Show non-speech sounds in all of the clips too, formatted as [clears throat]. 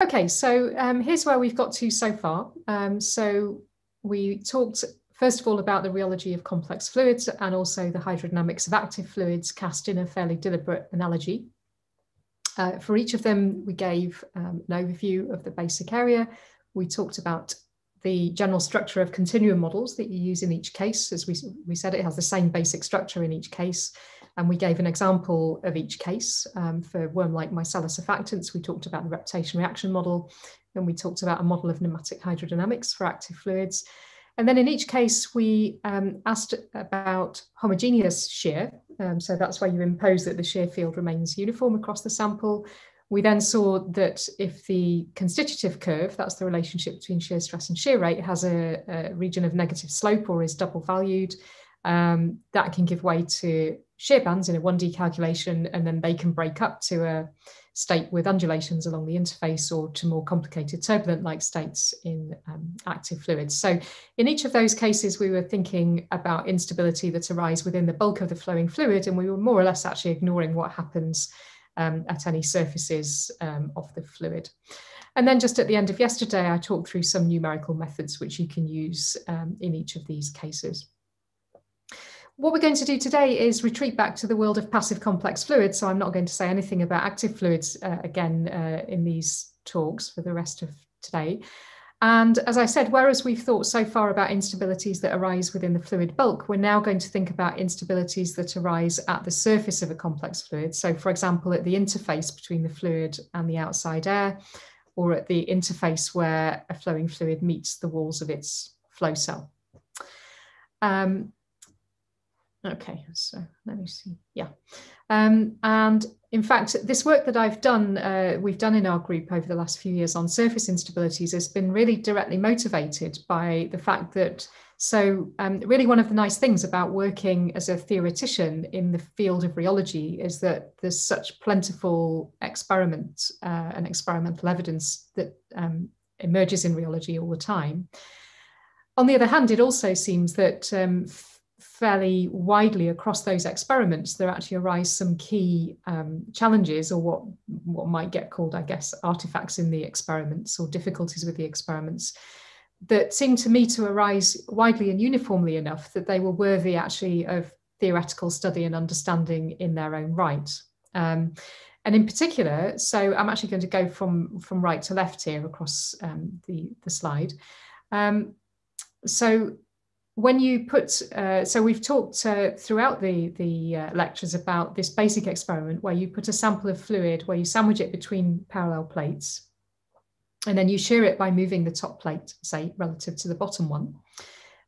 Okay, so um, here's where we've got to so far. Um, so we talked first of all about the rheology of complex fluids and also the hydrodynamics of active fluids cast in a fairly deliberate analogy. Uh, for each of them, we gave um, an overview of the basic area. We talked about the general structure of continuum models that you use in each case. As we, we said, it has the same basic structure in each case. And we gave an example of each case. Um, for worm-like micellar surfactants, we talked about the reptation reaction model, and we talked about a model of nematic hydrodynamics for active fluids. And then in each case, we um, asked about homogeneous shear. Um, so that's where you impose that the shear field remains uniform across the sample. We then saw that if the constitutive curve, that's the relationship between shear stress and shear rate, has a, a region of negative slope or is double valued, um, that can give way to shear bands in a 1D calculation, and then they can break up to a state with undulations along the interface or to more complicated turbulent-like states in um, active fluids. So in each of those cases, we were thinking about instability that arise within the bulk of the flowing fluid, and we were more or less actually ignoring what happens um, at any surfaces um, of the fluid. And then just at the end of yesterday, I talked through some numerical methods which you can use um, in each of these cases. What we're going to do today is retreat back to the world of passive complex fluids. So I'm not going to say anything about active fluids uh, again uh, in these talks for the rest of today. And as I said, whereas we've thought so far about instabilities that arise within the fluid bulk, we're now going to think about instabilities that arise at the surface of a complex fluid. So for example, at the interface between the fluid and the outside air, or at the interface where a flowing fluid meets the walls of its flow cell. Um, Okay, so let me see. Yeah. Um, and in fact, this work that I've done, uh, we've done in our group over the last few years on surface instabilities has been really directly motivated by the fact that, so um, really one of the nice things about working as a theoretician in the field of rheology is that there's such plentiful experiment uh, and experimental evidence that um, emerges in rheology all the time. On the other hand, it also seems that um, fairly widely across those experiments, there actually arise some key um, challenges or what, what might get called, I guess, artifacts in the experiments or difficulties with the experiments that seem to me to arise widely and uniformly enough that they were worthy actually of theoretical study and understanding in their own right. Um, and in particular, so I'm actually going to go from, from right to left here across um, the, the slide. Um, so when you put, uh, so we've talked uh, throughout the, the uh, lectures about this basic experiment where you put a sample of fluid, where you sandwich it between parallel plates, and then you shear it by moving the top plate, say, relative to the bottom one.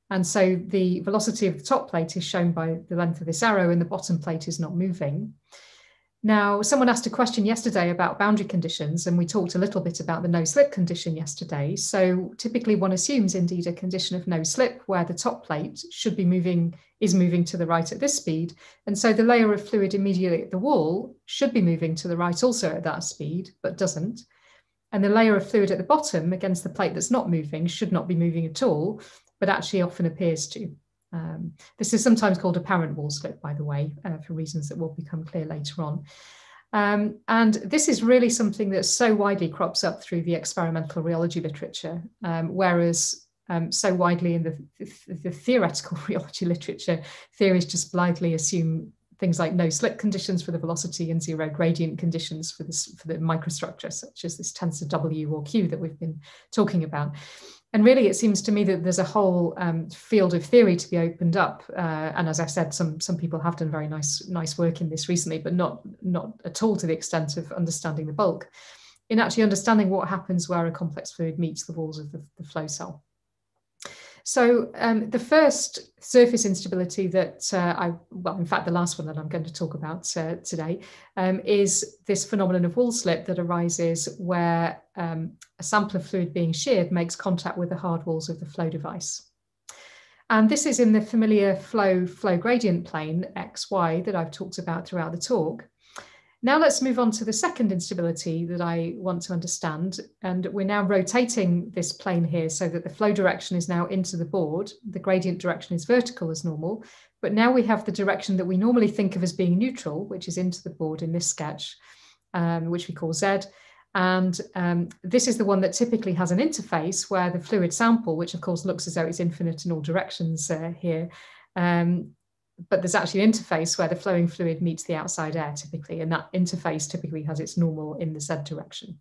And so the velocity of the top plate is shown by the length of this arrow and the bottom plate is not moving. Now, someone asked a question yesterday about boundary conditions, and we talked a little bit about the no slip condition yesterday. So typically one assumes indeed a condition of no slip where the top plate should be moving, is moving to the right at this speed. And so the layer of fluid immediately at the wall should be moving to the right also at that speed, but doesn't. And the layer of fluid at the bottom against the plate that's not moving should not be moving at all, but actually often appears to. Um, this is sometimes called apparent wall slip, by the way, uh, for reasons that will become clear later on. Um, and this is really something that so widely crops up through the experimental rheology literature, um, whereas um, so widely in the, the, the, theoretical [laughs] rheology literature, theories just blithely assume things like no slip conditions for the velocity and zero gradient conditions for, this, for the microstructure, such as this tensor W or Q that we've been talking about and really it seems to me that there's a whole um, field of theory to be opened up uh, and as i said some some people have done very nice nice work in this recently but not not at all to the extent of understanding the bulk. In actually understanding what happens where a complex fluid meets the walls of the, the flow cell so um, the first surface instability that uh, I, well, in fact, the last one that I'm going to talk about uh, today um, is this phenomenon of wall slip that arises where um, a sample of fluid being sheared makes contact with the hard walls of the flow device. And this is in the familiar flow flow gradient plane, XY, that I've talked about throughout the talk. Now let's move on to the second instability that I want to understand. And we're now rotating this plane here so that the flow direction is now into the board. The gradient direction is vertical as normal, but now we have the direction that we normally think of as being neutral, which is into the board in this sketch, um, which we call Z. And um, this is the one that typically has an interface where the fluid sample, which of course looks as though it's infinite in all directions uh, here, um, but there's actually an interface where the flowing fluid meets the outside air typically, and that interface typically has its normal in the Z direction.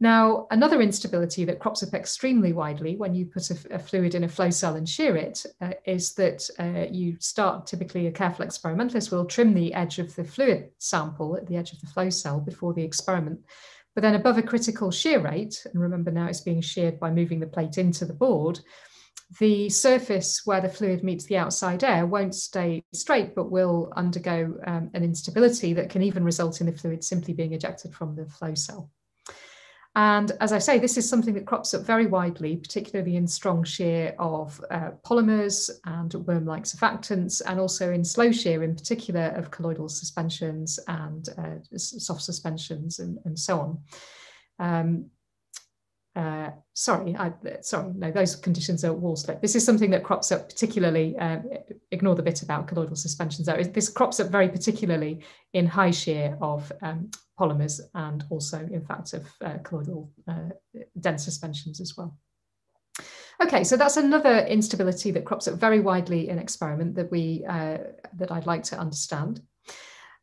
Now, another instability that crops up extremely widely when you put a, a fluid in a flow cell and shear it uh, is that uh, you start, typically a careful experimentalist will trim the edge of the fluid sample at the edge of the flow cell before the experiment. But then above a critical shear rate, and remember now it's being sheared by moving the plate into the board, the surface where the fluid meets the outside air won't stay straight, but will undergo um, an instability that can even result in the fluid simply being ejected from the flow cell. And as I say, this is something that crops up very widely, particularly in strong shear of uh, polymers and worm-like surfactants, and also in slow shear in particular of colloidal suspensions and uh, soft suspensions and, and so on. Um, uh, sorry, I, sorry, no, those conditions are wall slip. This is something that crops up particularly, uh, ignore the bit about colloidal suspensions though, this crops up very particularly in high shear of um, polymers and also in fact of uh, colloidal uh, dense suspensions as well. Okay, so that's another instability that crops up very widely in experiment that we uh, that I'd like to understand.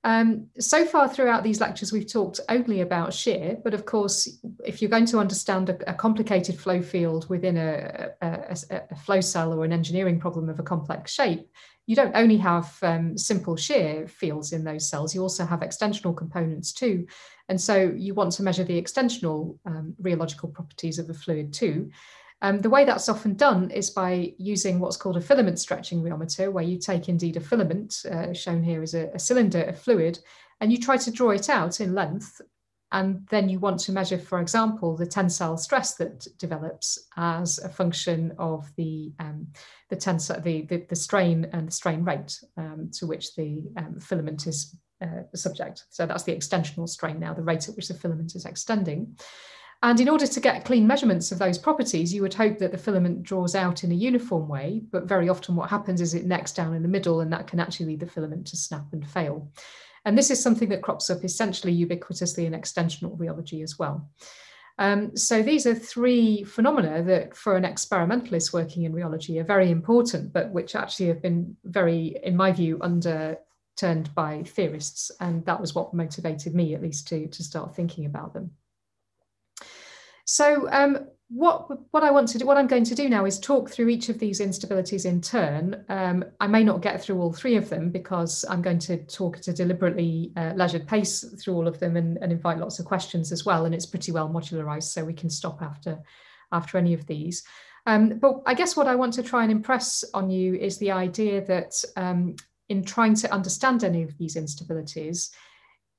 Um, so far throughout these lectures, we've talked only about shear, but of course, if you're going to understand a, a complicated flow field within a, a, a, flow cell or an engineering problem of a complex shape, you don't only have um, simple shear fields in those cells, you also have extensional components too. And so you want to measure the extensional um, rheological properties of a fluid too. Um, the way that's often done is by using what's called a filament stretching rheometer, where you take indeed a filament, uh, shown here as a, a cylinder of fluid, and you try to draw it out in length and then you want to measure, for example, the tensile stress that develops as a function of the um, the tensile, the, the, the strain and the strain rate um, to which the um, filament is uh, subject. So that's the extensional strain now, the rate at which the filament is extending. And in order to get clean measurements of those properties, you would hope that the filament draws out in a uniform way, but very often what happens is it necks down in the middle and that can actually lead the filament to snap and fail. And this is something that crops up essentially ubiquitously in extensional rheology as well. Um, so these are three phenomena that for an experimentalist working in rheology are very important, but which actually have been very, in my view, underturned by theorists. And that was what motivated me at least to, to start thinking about them. So um, what, what I want to do, what I'm going to do now is talk through each of these instabilities in turn. Um, I may not get through all three of them because I'm going to talk at a deliberately uh, leisured pace through all of them and, and, invite lots of questions as well. And it's pretty well modularized, so we can stop after, after any of these. Um, but I guess what I want to try and impress on you is the idea that um, in trying to understand any of these instabilities,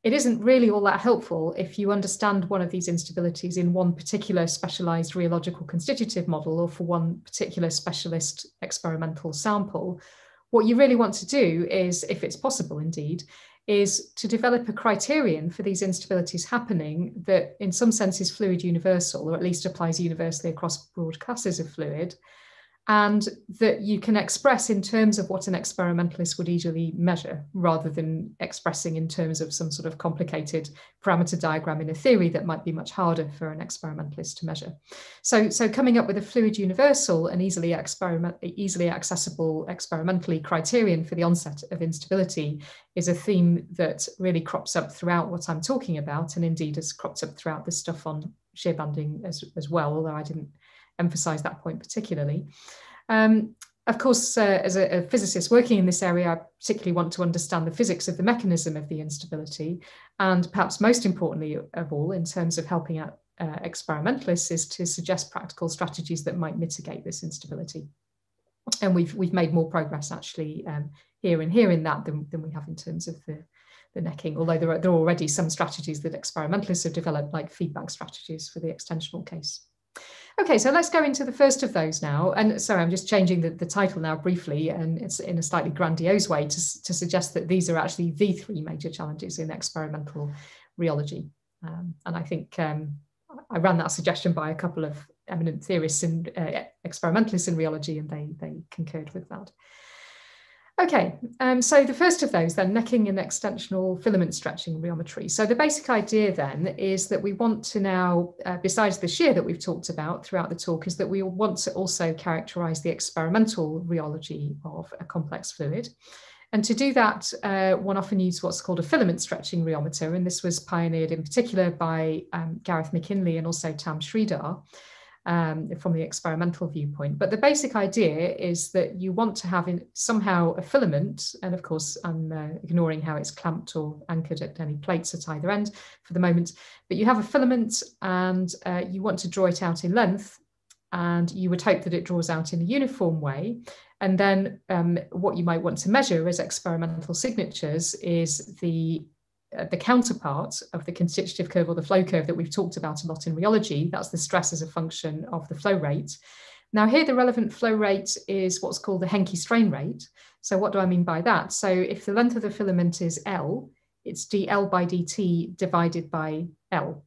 it isn't really all that helpful if you understand one of these instabilities in one particular specialized rheological constitutive model or for one particular specialist experimental sample. What you really want to do is, if it's possible indeed, is to develop a criterion for these instabilities happening that in some sense is fluid universal or at least applies universally across broad classes of fluid and that you can express in terms of what an experimentalist would easily measure rather than expressing in terms of some sort of complicated parameter diagram in a theory that might be much harder for an experimentalist to measure. So, so coming up with a fluid universal and easily, experiment, easily accessible experimentally criterion for the onset of instability is a theme that really crops up throughout what I'm talking about and indeed has cropped up throughout the stuff on shear banding as, as well, although I didn't emphasize that point particularly. Um, of course, uh, as a, a, physicist working in this area, I particularly want to understand the physics of the mechanism of the instability. And perhaps most importantly of all, in terms of helping out uh, experimentalists, is to suggest practical strategies that might mitigate this instability. And we've, we've made more progress actually um, here and here in that than, than we have in terms of the, the necking, although there are, there are already some strategies that experimentalists have developed, like feedback strategies for the extensional case. Okay, so let's go into the first of those now. And sorry, I'm just changing the, the title now briefly, and it's in a slightly grandiose way to, to suggest that these are actually the three major challenges in experimental rheology. Um, and I think um, I ran that suggestion by a couple of eminent theorists and uh, experimentalists in rheology, and they, they concurred with that. Okay, um, so the first of those then, necking and extensional filament stretching rheometry. So the basic idea then is that we want to now, uh, besides the shear that we've talked about throughout the talk, is that we want to also characterize the experimental rheology of a complex fluid. And to do that, uh, one often uses what's called a filament stretching rheometer, and this was pioneered in particular by um, Gareth McKinley and also Tam Sridhar um, from the experimental viewpoint. But the basic idea is that you want to have in, somehow a filament, and of course I'm uh, ignoring how it's clamped or anchored at any plates at either end for the moment, but you have a filament and uh, you want to draw it out in length and you would hope that it draws out in a uniform way. And then um, what you might want to measure as experimental signatures is the the counterpart of the constitutive curve or the flow curve that we've talked about a lot in rheology. That's the stress as a function of the flow rate. Now here the relevant flow rate is what's called the Hencky strain rate. So what do I mean by that? So if the length of the filament is L, it's dL by dt divided by L.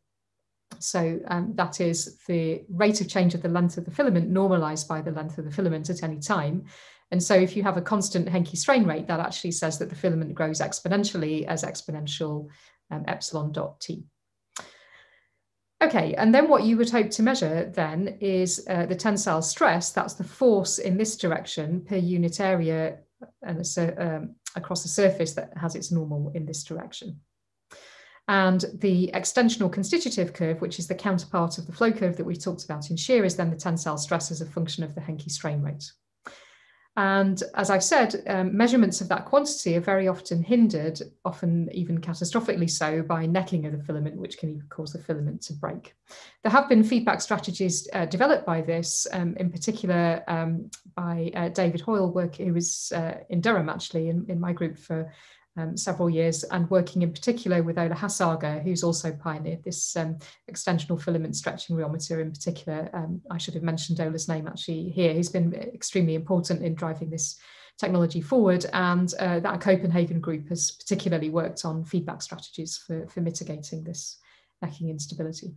So um, that is the rate of change of the length of the filament normalized by the length of the filament at any time. And so if you have a constant Hencky strain rate, that actually says that the filament grows exponentially as exponential um, epsilon dot t. Okay, and then what you would hope to measure then is uh, the tensile stress, that's the force in this direction per unit area and a, um, across a surface that has its normal in this direction. And the extensional constitutive curve, which is the counterpart of the flow curve that we talked about in shear, is then the tensile stress as a function of the Hencky strain rate. And as I've said, um, measurements of that quantity are very often hindered, often even catastrophically so, by necking of the filament, which can even cause the filament to break. There have been feedback strategies uh, developed by this, um, in particular um, by uh, David Hoyle, work, who was uh, in Durham actually in, in my group for um, several years and working in particular with Ole Hassager, who's also pioneered this um, extensional filament stretching rheometer in particular. Um, I should have mentioned Ole's name actually here. He's been extremely important in driving this technology forward and uh, that Copenhagen group has particularly worked on feedback strategies for, for mitigating this necking instability.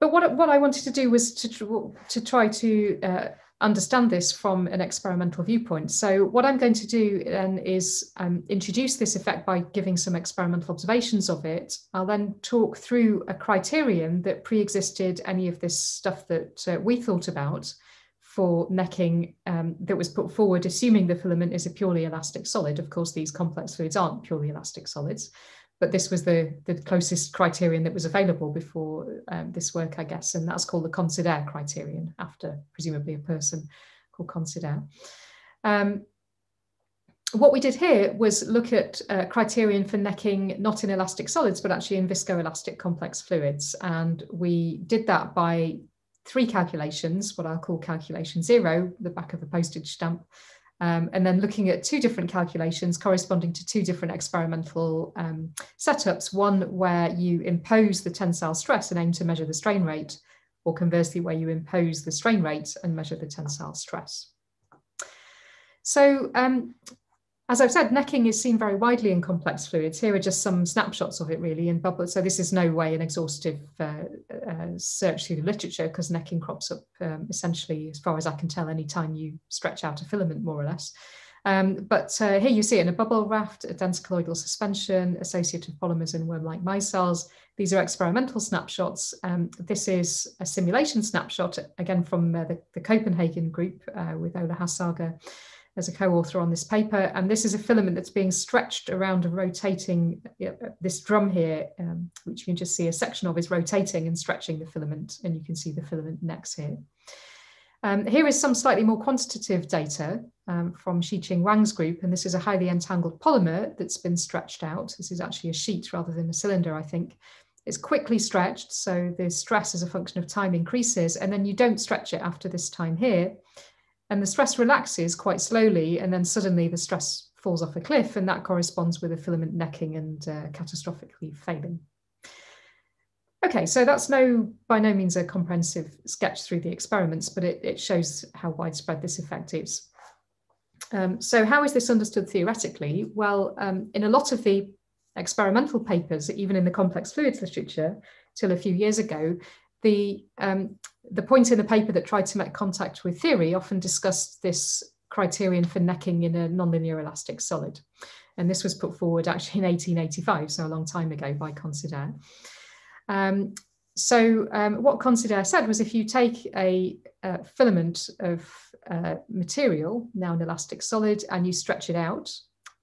But what, what I wanted to do was to, to try to uh, understand this from an experimental viewpoint. So what I'm going to do then is um, introduce this effect by giving some experimental observations of it. I'll then talk through a criterion that pre-existed any of this stuff that uh, we thought about for necking um, that was put forward, assuming the filament is a purely elastic solid. Of course, these complex fluids aren't purely elastic solids but this was the, the closest criterion that was available before um, this work, I guess, and that's called the Considère criterion, after presumably a person called Considère. Um, what we did here was look at uh, criterion for necking not in elastic solids, but actually in viscoelastic complex fluids. And we did that by three calculations, what I'll call calculation zero, the back of a postage stamp, um, and then looking at two different calculations corresponding to two different experimental um, setups, one where you impose the tensile stress and aim to measure the strain rate, or conversely, where you impose the strain rate and measure the tensile stress. So um, as I've said, necking is seen very widely in complex fluids. Here are just some snapshots of it really in bubble. So this is no way an exhaustive uh, uh, search through the literature because necking crops up um, essentially, as far as I can tell, anytime you stretch out a filament more or less. Um, but uh, here you see it in a bubble raft, a dense colloidal suspension, associated polymers in worm-like micelles. These are experimental snapshots. Um, this is a simulation snapshot, again from uh, the, the, Copenhagen group uh, with Ole Hassager as a co-author on this paper. And this is a filament that's being stretched around a rotating, this drum here, um, which you can just see a section of is rotating and stretching the filament. And you can see the filament next here. Um, here is some slightly more quantitative data um, from Shi-Qing Wang's group, and this is a highly entangled polymer that's been stretched out. This is actually a sheet rather than a cylinder, I think. It's quickly stretched, so the stress as a function of time increases, and then you don't stretch it after this time here and the stress relaxes quite slowly and then suddenly the stress falls off a cliff and that corresponds with a filament necking and uh, catastrophically failing. Okay, so that's no by no means a comprehensive sketch through the experiments, but it, it shows how widespread this effect is. Um, so how is this understood theoretically? Well, um, in a lot of the experimental papers, even in the complex fluids literature, till a few years ago, the, um, the points in the paper that tried to make contact with theory often discussed this criterion for necking in a nonlinear elastic solid. And this was put forward actually in 1885, so a long time ago by Considère. Um, so um, what Considère said was if you take a, a filament of uh, material, now an elastic solid, and you stretch it out,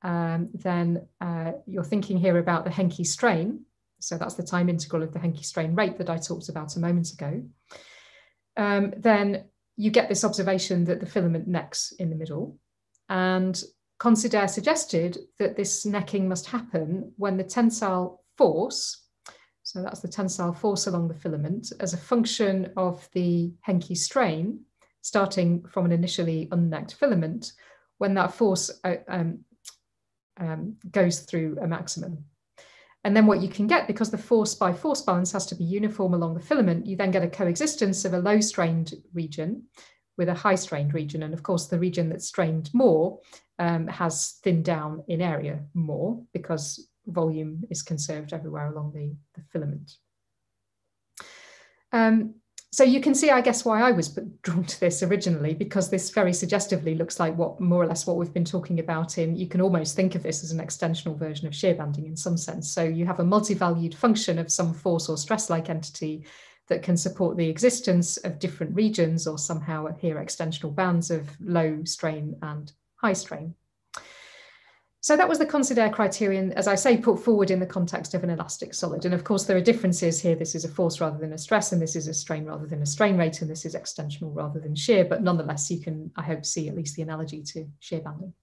um, then uh, you're thinking here about the Hencky strain. So that's the time integral of the Hencky strain rate that I talked about a moment ago. Um, then you get this observation that the filament necks in the middle. And Considère suggested that this necking must happen when the tensile force, so that's the tensile force along the filament, as a function of the Hencky strain, starting from an initially unnecked filament, when that force uh, um, um, goes through a maximum. And then what you can get, because the force by force balance has to be uniform along the filament, you then get a coexistence of a low strained region with a high strained region. And of course, the region that's strained more um, has thinned down in area more because volume is conserved everywhere along the, the filament. Um, so you can see, I guess, why I was drawn to this originally, because this very suggestively looks like what more or less what we've been talking about in, you can almost think of this as an extensional version of shear banding in some sense. So you have a multi-valued function of some force or stress-like entity that can support the existence of different regions or somehow here extensional bands of low strain and high strain. So that was the Considère criterion, as I say, put forward in the context of an elastic solid. And of course, there are differences here. This is a force rather than a stress, and this is a strain rather than a strain rate, and this is extensional rather than shear. But nonetheless, you can, I hope, see at least the analogy to shear banding.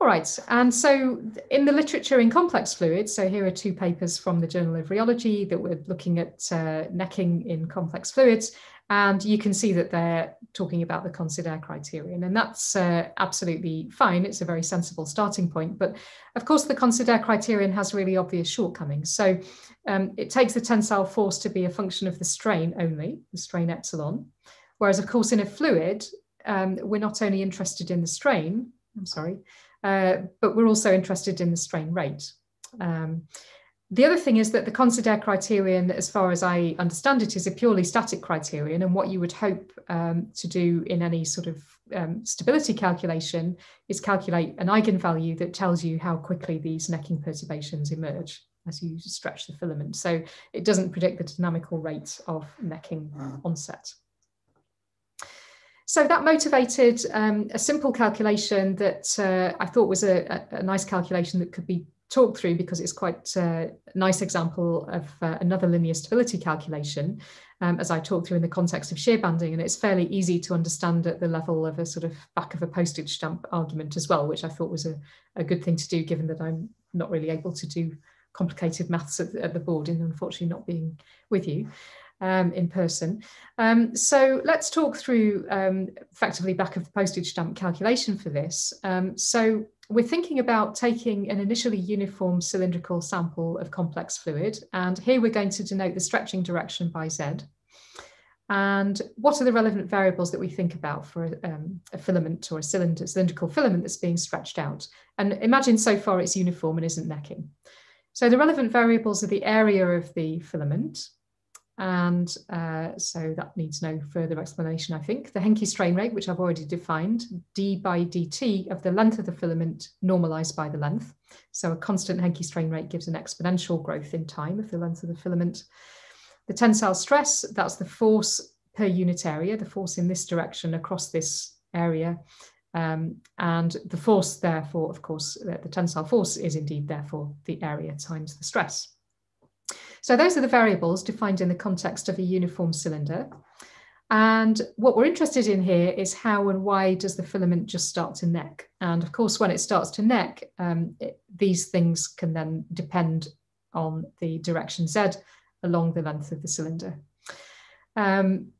All right, and so in the literature in complex fluids, so here are two papers from the Journal of Rheology that were looking at uh, necking in complex fluids, and you can see that they're talking about the Considère criterion, and that's uh, absolutely fine. It's a very sensible starting point. But of course, the Considère criterion has really obvious shortcomings. So um, it takes the tensile force to be a function of the strain only, the strain epsilon. Whereas, of course, in a fluid, um, we're not only interested in the strain, I'm sorry, uh, but we're also interested in the strain rate. Um, the other thing is that the Considère criterion, as far as I understand it, is a purely static criterion. And what you would hope um, to do in any sort of um, stability calculation is calculate an eigenvalue that tells you how quickly these necking perturbations emerge as you stretch the filament. So it doesn't predict the dynamical rate of necking mm. onset. So that motivated um, a simple calculation that uh, I thought was a, a, nice calculation that could be talked through because it's quite a nice example of uh, another linear stability calculation, um, as I talked through in the context of shear banding. And it's fairly easy to understand at the level of a sort of back of a postage stamp argument as well, which I thought was a, a good thing to do, given that I'm not really able to do complicated maths at, at the board and unfortunately not being with you um, in person. Um, so let's talk through um, effectively back of the postage stamp calculation for this. Um, so we're thinking about taking an initially uniform cylindrical sample of complex fluid, and here we're going to denote the stretching direction by Z. And what are the relevant variables that we think about for um, a filament or a cylinder, cylindrical filament that's being stretched out? And imagine so far it's uniform and isn't necking. So the relevant variables are the area of the filament, and uh, so that needs no further explanation, I think. The Hencky strain rate, which I've already defined, d by dt of the length of the filament normalized by the length. So a constant Hencky strain rate gives an exponential growth in time of the length of the filament. The tensile stress, that's the force per unit area, the force in this direction across this area. Um, and the force, therefore, of course, the tensile force is indeed, therefore, the area times the stress. So those are the variables defined in the context of a uniform cylinder. And what we're interested in here is how and why does the filament just start to neck? And of course, when it starts to neck, um, it, these things can then depend on the direction Z along the length of the cylinder. Um,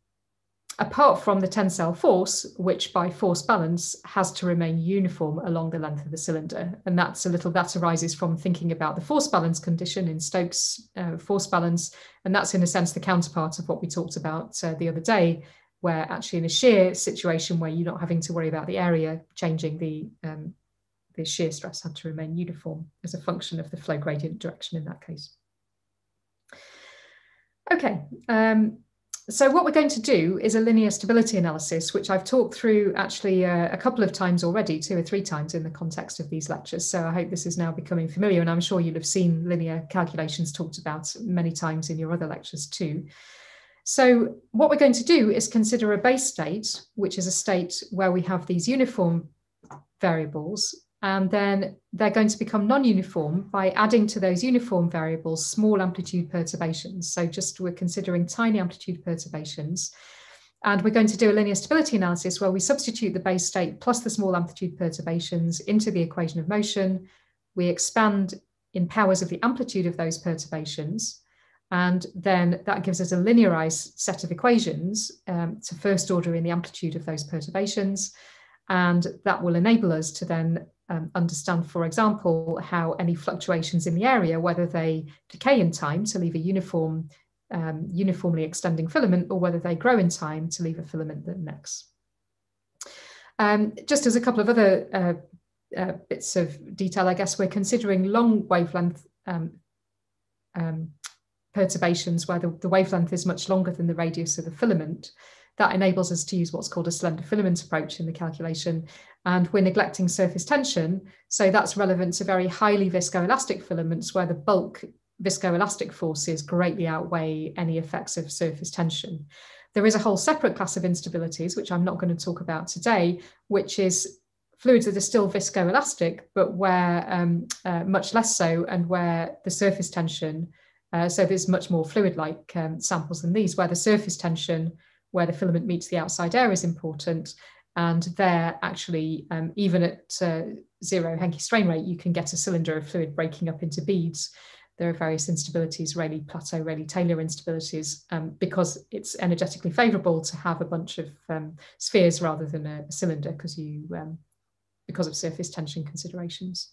apart from the tensile force, which by force balance has to remain uniform along the length of the cylinder. And that's a little, that arises from thinking about the force balance condition in Stokes uh, force balance. And that's in a sense the counterpart of what we talked about uh, the other day, where actually in a shear situation where you're not having to worry about the area changing, the, um, the shear stress had to remain uniform as a function of the flow gradient direction in that case. Okay, um, so what we're going to do is a linear stability analysis, which I've talked through actually uh, a couple of times already, two or three times in the context of these lectures. So I hope this is now becoming familiar, and I'm sure you'll have seen linear calculations talked about many times in your other lectures too. So what we're going to do is consider a base state, which is a state where we have these uniform variables and then they're going to become non-uniform by adding to those uniform variables small amplitude perturbations. So just we're considering tiny amplitude perturbations. And we're going to do a linear stability analysis where we substitute the base state plus the small amplitude perturbations into the equation of motion. We expand in powers of the amplitude of those perturbations. And then that gives us a linearized set of equations um, to first order in the amplitude of those perturbations. And that will enable us to then um, understand, for example, how any fluctuations in the area, whether they decay in time to leave a uniform, um, uniformly extending filament, or whether they grow in time to leave a filament that necks. Um, just as a couple of other uh, uh, bits of detail, I guess we're considering long wavelength um, um, perturbations where the, the wavelength is much longer than the radius of the filament that enables us to use what's called a slender filament approach in the calculation. And we're neglecting surface tension. So that's relevant to very highly viscoelastic filaments where the bulk viscoelastic forces greatly outweigh any effects of surface tension. There is a whole separate class of instabilities, which I'm not going to talk about today, which is fluids that are still viscoelastic, but where um, uh, much less so, and where the surface tension, uh, so there's much more fluid-like um, samples than these, where the surface tension where the filament meets the outside air is important. And there, actually, um, even at uh, zero Hencky strain rate, you can get a cylinder of fluid breaking up into beads. There are various instabilities, Rayleigh plateau, Rayleigh Taylor instabilities, um, because it's energetically favorable to have a bunch of um, spheres rather than a, a cylinder because you um, because of surface tension considerations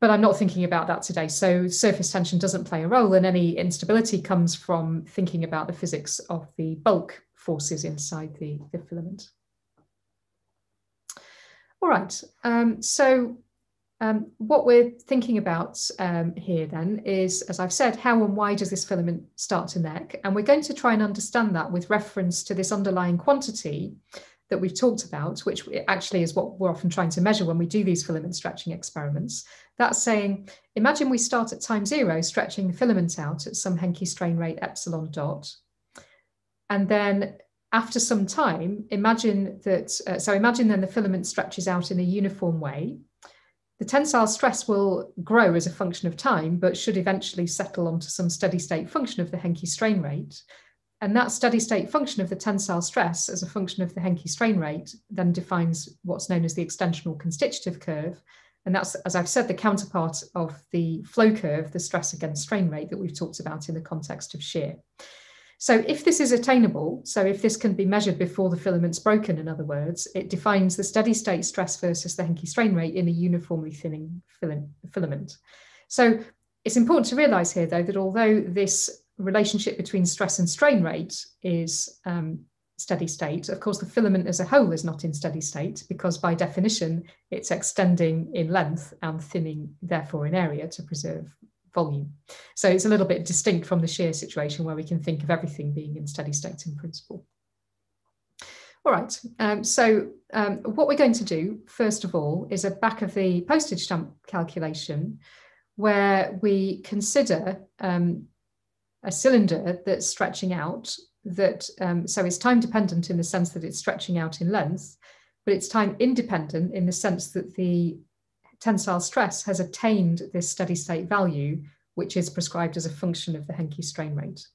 but I'm not thinking about that today. So surface tension doesn't play a role and any instability comes from thinking about the physics of the bulk forces inside the, the filament. All right, um, so um, what we're thinking about um, here then is, as I've said, how and why does this filament start to neck? And we're going to try and understand that with reference to this underlying quantity that we've talked about, which actually is what we're often trying to measure when we do these filament stretching experiments. That's saying, imagine we start at time zero, stretching the filament out at some Hencky strain rate epsilon dot. And then after some time, imagine that, uh, so imagine then the filament stretches out in a uniform way. The tensile stress will grow as a function of time, but should eventually settle onto some steady state function of the Hencky strain rate. And that steady state function of the tensile stress as a function of the Hencky strain rate then defines what's known as the extensional constitutive curve. And that's, as I've said, the counterpart of the flow curve, the stress against strain rate that we've talked about in the context of shear. So if this is attainable, so if this can be measured before the filament's broken, in other words, it defines the steady state stress versus the Hencky strain rate in a uniformly thinning filament. So it's important to realize here, though, that although this relationship between stress and strain rate is um, steady state. Of course, the filament as a whole is not in steady state because by definition, it's extending in length and thinning, therefore, in area to preserve volume. So it's a little bit distinct from the shear situation where we can think of everything being in steady state in principle. All right, um, so um, what we're going to do, first of all, is a back of the postage stamp calculation where we consider um, a cylinder that's stretching out that um, so it's time dependent in the sense that it's stretching out in length but it's time independent in the sense that the tensile stress has attained this steady state value which is prescribed as a function of the Hencky strain rate.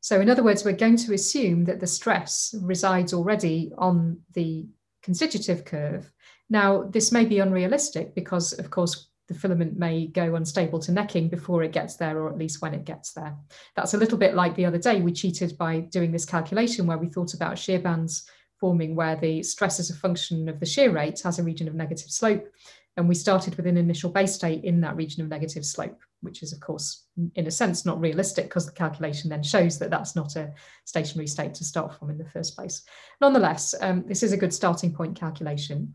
So in other words, we're going to assume that the stress resides already on the constitutive curve. Now, this may be unrealistic because, of course, the filament may go unstable to necking before it gets there, or at least when it gets there. That's a little bit like the other day, we cheated by doing this calculation where we thought about shear bands forming where the stress as a function of the shear rate has a region of negative slope. And we started with an initial base state in that region of negative slope, which is, of course, in a sense, not realistic because the calculation then shows that that's not a stationary state to start from in the first place. Nonetheless, um, this is a good starting point calculation.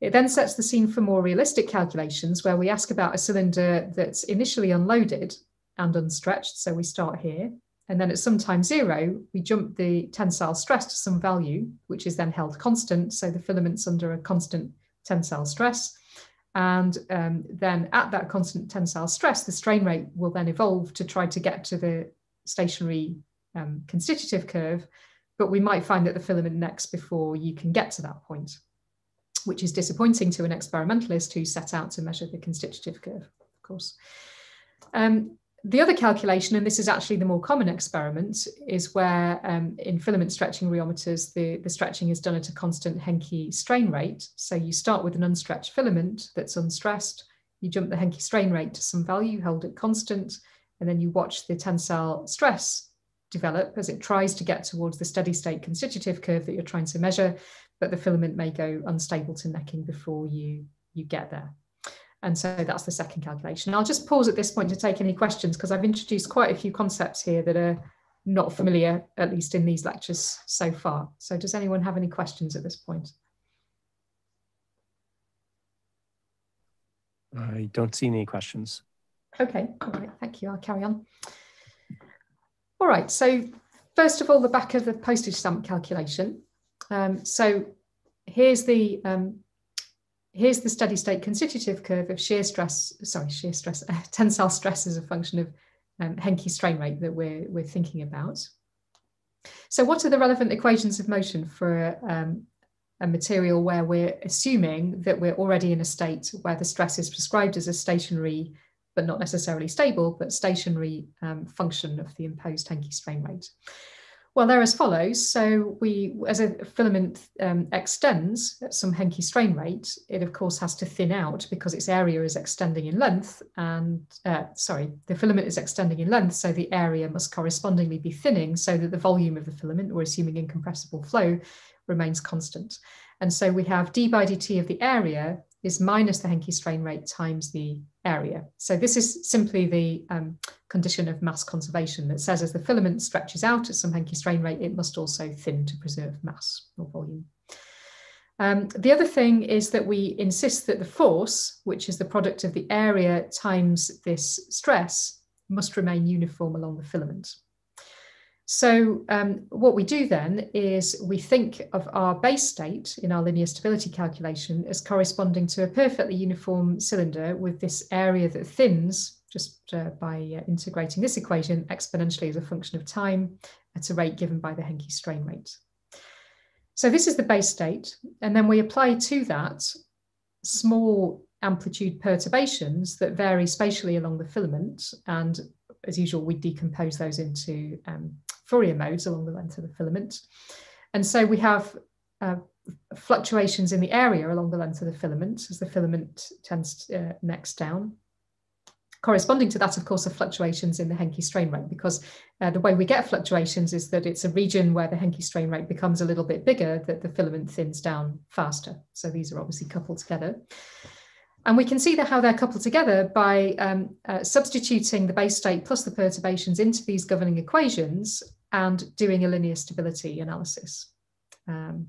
It then sets the scene for more realistic calculations where we ask about a cylinder that's initially unloaded and unstretched. So we start here. And then at some time zero, we jump the tensile stress to some value, which is then held constant. So the filament's under a constant tensile stress. And um, then at that constant tensile stress, the strain rate will then evolve to try to get to the stationary um, constitutive curve. But we might find that the filament necks before you can get to that point, which is disappointing to an experimentalist who set out to measure the constitutive curve, of course. Um, the other calculation, and this is actually the more common experiment, is where um, in filament stretching rheometers, the, the stretching is done at a constant Hencky strain rate. So you start with an unstretched filament that's unstressed, you jump the Hencky strain rate to some value, hold it constant, and then you watch the tensile stress develop as it tries to get towards the steady state constitutive curve that you're trying to measure, but the filament may go unstable to necking before you, you get there. And so that's the second calculation. I'll just pause at this point to take any questions because I've introduced quite a few concepts here that are not familiar, at least in these lectures so far. So does anyone have any questions at this point? I don't see any questions. Okay, all right, thank you. I'll carry on. All right, so first of all, the back of the postage stamp calculation. Um, so here's the um, here's the steady state constitutive curve of shear stress, sorry, shear stress, uh, [laughs] tensile stress as a function of um, Hencky strain rate that we're, we're thinking about. So what are the relevant equations of motion for um, a material where we're assuming that we're already in a state where the stress is prescribed as a stationary, but not necessarily stable, but stationary um, function of the imposed Hencky strain rate? Well, they're as follows. So we, as a filament um, extends at some Hencky strain rate, it of course has to thin out because its area is extending in length and, uh, sorry, the filament is extending in length, so the area must correspondingly be thinning so that the volume of the filament, or assuming incompressible flow, remains constant. And so we have d by dt of the area is minus the Hencky strain rate times the area. So this is simply the um, condition of mass conservation that says as the filament stretches out at some Hencky strain rate, it must also thin to preserve mass or volume. Um, the other thing is that we insist that the force, which is the product of the area times this stress, must remain uniform along the filament. So um, what we do then is we think of our base state in our linear stability calculation as corresponding to a perfectly uniform cylinder with this area that thins just uh, by uh, integrating this equation exponentially as a function of time at a rate given by the Hencky strain rate. So this is the base state, and then we apply to that small amplitude perturbations that vary spatially along the filament. And as usual, we decompose those into um, Fourier modes along the length of the filament. And so we have uh, fluctuations in the area along the length of the filament as the filament tends uh, next down. Corresponding to that, of course, are fluctuations in the Hencky strain rate, because uh, the way we get fluctuations is that it's a region where the Hencky strain rate becomes a little bit bigger that the filament thins down faster. So these are obviously coupled together. And we can see that how they're coupled together by um, uh, substituting the base state plus the perturbations into these governing equations and doing a linear stability analysis. Um,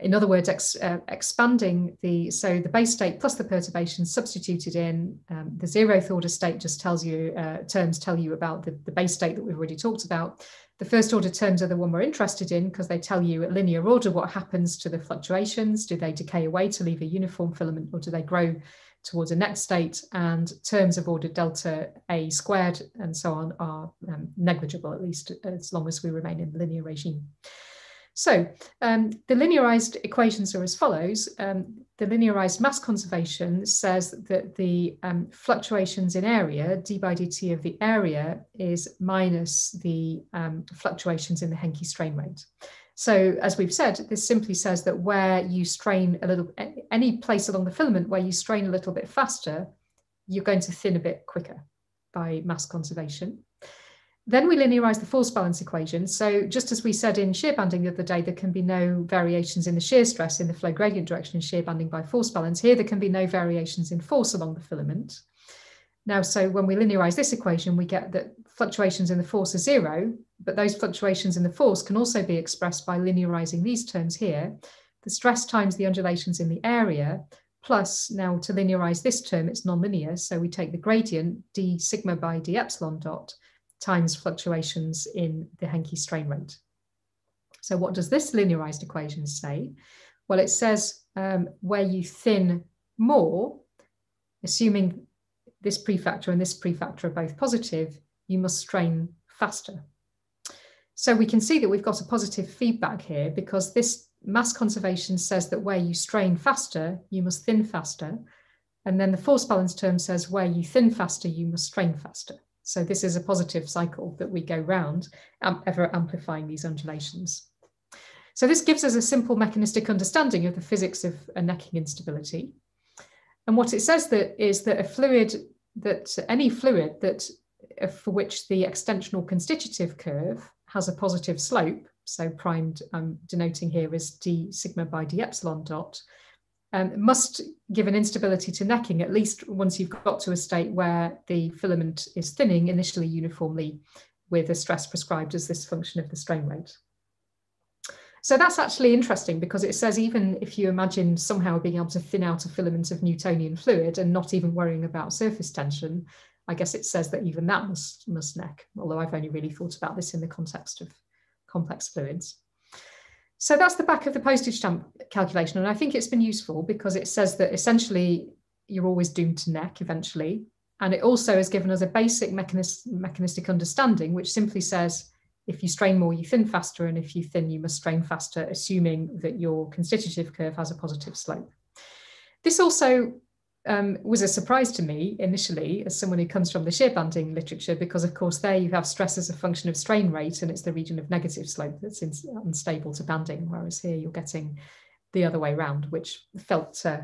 in other words, ex, uh, expanding the, so the base state plus the perturbation substituted in, um, the zeroth order state just tells you, uh, terms tell you about the, the base state that we've already talked about. The first order terms are the one we're interested in because they tell you at linear order what happens to the fluctuations. Do they decay away to leave a uniform filament or do they grow towards a next state? And terms of order delta A squared and so on are um, negligible, at least as long as we remain in the linear regime. So um, the linearized equations are as follows. Um, the linearized mass conservation says that the um, fluctuations in area, d by dt of the area, is minus the um, fluctuations in the Hencky strain rate. So as we've said, this simply says that where you strain a little, any place along the filament where you strain a little bit faster, you're going to thin a bit quicker by mass conservation. Then we linearize the force balance equation. So just as we said in shear banding the other day, there can be no variations in the shear stress in the flow gradient direction in shear banding by force balance. Here, there can be no variations in force along the filament. Now, so when we linearize this equation, we get that fluctuations in the force are zero, but those fluctuations in the force can also be expressed by linearizing these terms here. The stress times the undulations in the area, plus now to linearize this term, it's nonlinear. So we take the gradient d sigma by d epsilon dot, times fluctuations in the Hencky strain rate. So what does this linearized equation say? Well, it says um, where you thin more, assuming this prefactor and this prefactor are both positive, you must strain faster. So we can see that we've got a positive feedback here because this mass conservation says that where you strain faster, you must thin faster. And then the force balance term says where you thin faster, you must strain faster. So this is a positive cycle that we go round, um, ever amplifying these undulations. So this gives us a simple mechanistic understanding of the physics of a necking instability. And what it says that is that a fluid that any fluid that for which the extensional constitutive curve has a positive slope, so primed I'm um, denoting here is d sigma by d epsilon dot, um, must give an instability to necking at least once you've got to a state where the filament is thinning initially uniformly with a stress prescribed as this function of the strain rate. So that's actually interesting because it says even if you imagine somehow being able to thin out a filament of Newtonian fluid and not even worrying about surface tension, I guess it says that even that must, must neck, although I've only really thought about this in the context of complex fluids. So that's the back of the postage stamp calculation. And I think it's been useful because it says that essentially you're always doomed to neck eventually. And it also has given us a basic mechanistic understanding, which simply says if you strain more, you thin faster, and if you thin, you must strain faster, assuming that your constitutive curve has a positive slope. This also um, was a surprise to me initially as someone who comes from the shear banding literature, because of course there you have stress as a function of strain rate and it's the region of negative slope that's unstable to banding, whereas here you're getting the other way around, which felt uh,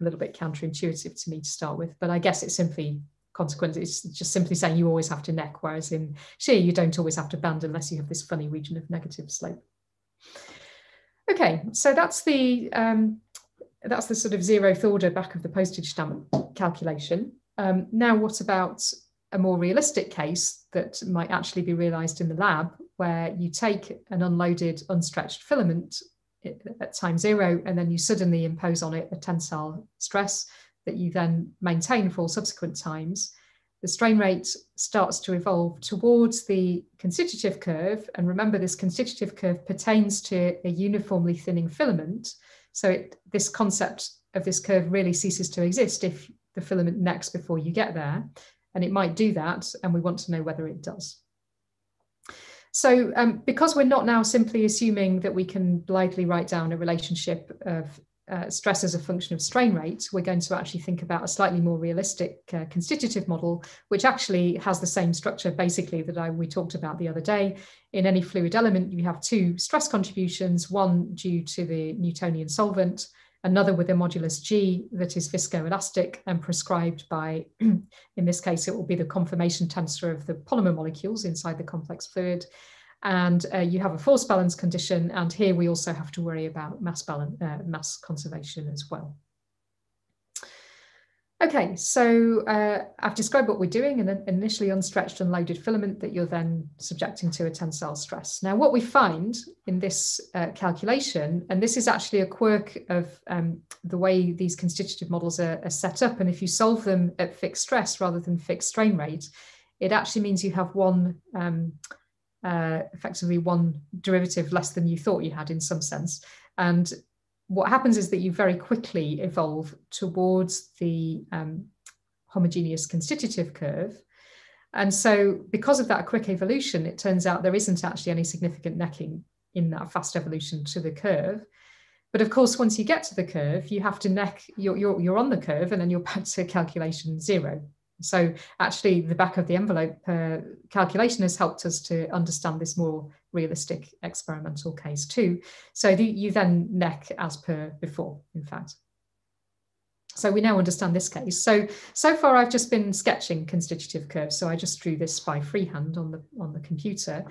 a little bit counterintuitive to me to start with, but I guess it simply consequence. It's just simply saying you always have to neck, whereas in shear, you don't always have to band unless you have this funny region of negative slope. Okay, so that's the um, that's the sort of zeroth order back of the postage stamp calculation. Um, now, what about a more realistic case that might actually be realized in the lab, where you take an unloaded, unstretched filament at time zero, and then you suddenly impose on it a tensile stress that you then maintain for subsequent times, the strain rate starts to evolve towards the constitutive curve. And remember, this constitutive curve pertains to a uniformly thinning filament. So it, this concept of this curve really ceases to exist if the filament necks before you get there. And it might do that, and we want to know whether it does. So um, because we're not now simply assuming that we can blithely write down a relationship of uh, stress as a function of strain rate, we're going to actually think about a slightly more realistic uh, constitutive model, which actually has the same structure basically that I, we talked about the other day. In any fluid element, you have two stress contributions, one due to the Newtonian solvent, another with a modulus G that is viscoelastic and prescribed by, [clears throat] in this case, it will be the conformation tensor of the polymer molecules inside the complex fluid and uh, you have a force balance condition. And here we also have to worry about mass balance, uh, mass conservation as well. Okay, so uh, I've described what we're doing in an initially unstretched unloaded filament that you're then subjecting to a tensile stress. Now, what we find in this uh, calculation, and this is actually a quirk of um, the way these constitutive models are, are, set up, and if you solve them at fixed stress rather than fixed strain rate, it actually means you have one um, uh, effectively one derivative less than you thought you had in some sense. And what happens is that you very quickly evolve towards the um, homogeneous constitutive curve. And so, because of that quick evolution, it turns out there isn't actually any significant necking in that fast evolution to the curve. But of course, once you get to the curve, you have to neck, you're, you're, you're on the curve and then you're back to calculation zero. So actually the back of the envelope uh, calculation has helped us to understand this more realistic experimental case too. So the, you then neck as per before, in fact. So we now understand this case. So, so far I've just been sketching constitutive curves. So I just drew this by freehand on the, on the computer.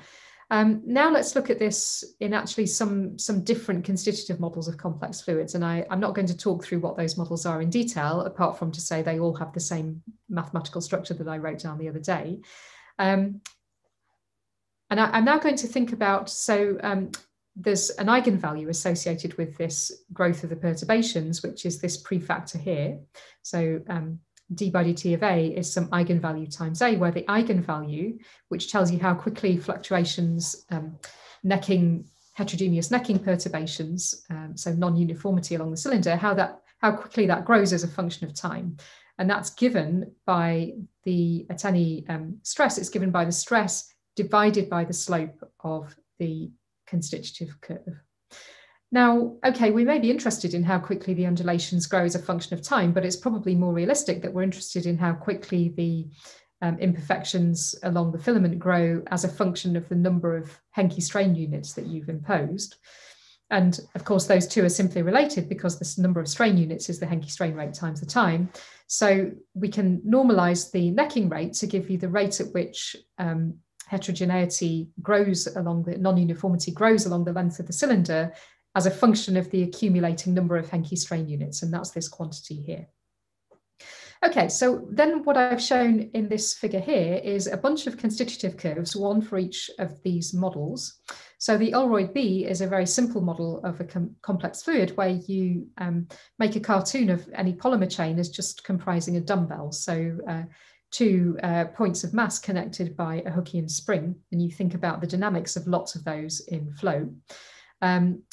Um, now let's look at this in actually some, some different constitutive models of complex fluids. And I, am not going to talk through what those models are in detail, apart from to say they all have the same mathematical structure that I wrote down the other day. Um, and I, am now going to think about, so um, there's an eigenvalue associated with this growth of the perturbations, which is this prefactor here. So um, d by dt of a is some eigenvalue times a, where the eigenvalue, which tells you how quickly fluctuations, um, necking, heterogeneous necking perturbations, um, so non-uniformity along the cylinder, how that how quickly that grows as a function of time. And that's given by the, at any um, stress, it's given by the stress divided by the slope of the constitutive curve. Now, okay, we may be interested in how quickly the undulations grow as a function of time, but it's probably more realistic that we're interested in how quickly the um, imperfections along the filament grow as a function of the number of Hencky strain units that you've imposed. And of course, those two are simply related because the number of strain units is the Hencky strain rate times the time. So we can normalize the necking rate to give you the rate at which um, heterogeneity grows along the non-uniformity grows along the length of the cylinder as a function of the accumulating number of Hencky strain units, and that's this quantity here. Okay, so then what I've shown in this figure here is a bunch of constitutive curves, one for each of these models. So the Oldroyd B is a very simple model of a com complex fluid where you um, make a cartoon of any polymer chain as just comprising a dumbbell. So uh, two uh, points of mass connected by a Hookean spring, and you think about the dynamics of lots of those in flow. Um,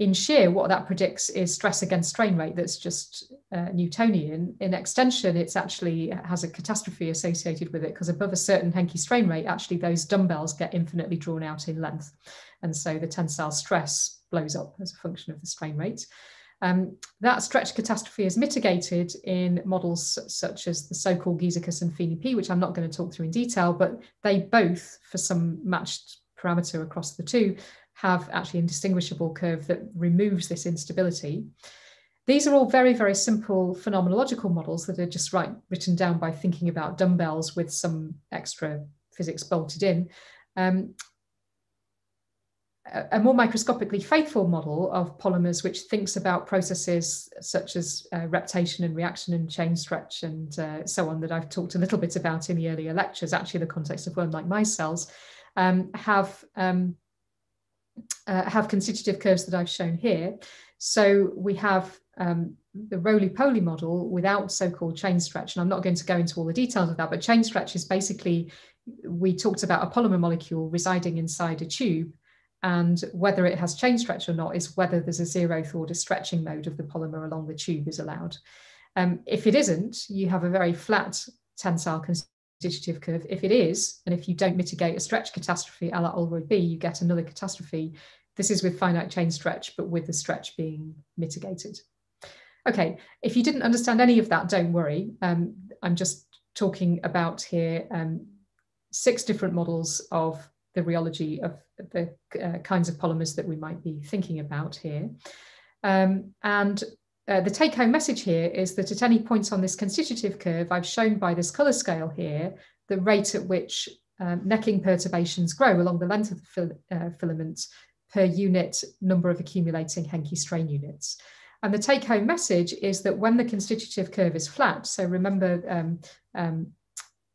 in shear, what that predicts is stress against strain rate that's just uh, Newtonian. In extension, it's actually has a catastrophe associated with it because above a certain Hencky strain rate, actually those dumbbells get infinitely drawn out in length. And so the tensile stress blows up as a function of the strain rate. Um, that stretch catastrophe is mitigated in models such as the so-called Giesekus and FENE-P, which I'm not going to talk through in detail, but they both, for some matched parameter across the two, have actually indistinguishable curve that removes this instability. These are all very, very simple phenomenological models that are just right, written down by thinking about dumbbells with some extra physics bolted in. Um, a more microscopically faithful model of polymers, which thinks about processes such as uh, reptation and reaction and chain stretch and uh, so on, that I've talked a little bit about in the earlier lectures, actually, the context of worm like micelles, um, have um, uh, have constitutive curves that I've shown here. So we have um, the Rolie-Poly model without so-called chain stretch. And I'm not going to go into all the details of that, but chain stretch is basically, we talked about a polymer molecule residing inside a tube and whether it has chain stretch or not is whether there's a zeroth order stretching mode of the polymer along the tube is allowed. Um, if it isn't, you have a very flat tensile constitutive curve. If it is, and if you don't mitigate a stretch catastrophe a la Oldroyd B, you get another catastrophe. This is with finite chain stretch, but with the stretch being mitigated. Okay, if you didn't understand any of that, don't worry. Um, I'm just talking about here um, six different models of the rheology of the uh, kinds of polymers that we might be thinking about here. Um, and uh, the take home message here is that at any points on this constitutive curve, I've shown by this color scale here, the rate at which um, necking perturbations grow along the length of the fil uh, filament per unit number of accumulating Hencky strain units. And the take home message is that when the constitutive curve is flat, so remember um, um,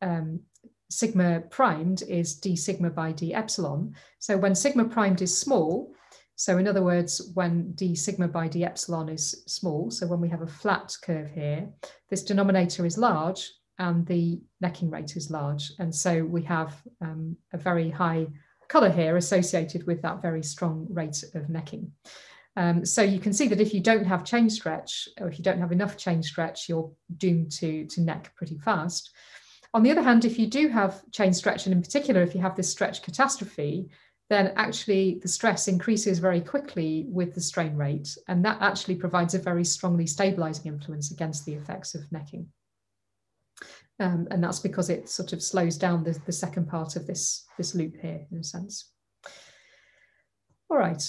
um, sigma primed is d sigma by d epsilon. So when sigma primed is small, so in other words, when d sigma by d epsilon is small, so when we have a flat curve here, this denominator is large and the necking rate is large. And so we have um, a very high color here associated with that very strong rate of necking. Um, so you can see that if you don't have chain stretch, or if you don't have enough chain stretch, you're doomed to, to neck pretty fast. On the other hand, if you do have chain stretch, and in particular, if you have this stretch catastrophe, then actually the stress increases very quickly with the strain rate. And that actually provides a very strongly stabilizing influence against the effects of necking. Um, and that's because it sort of slows down the, the second part of this, this loop here, in a sense. All right.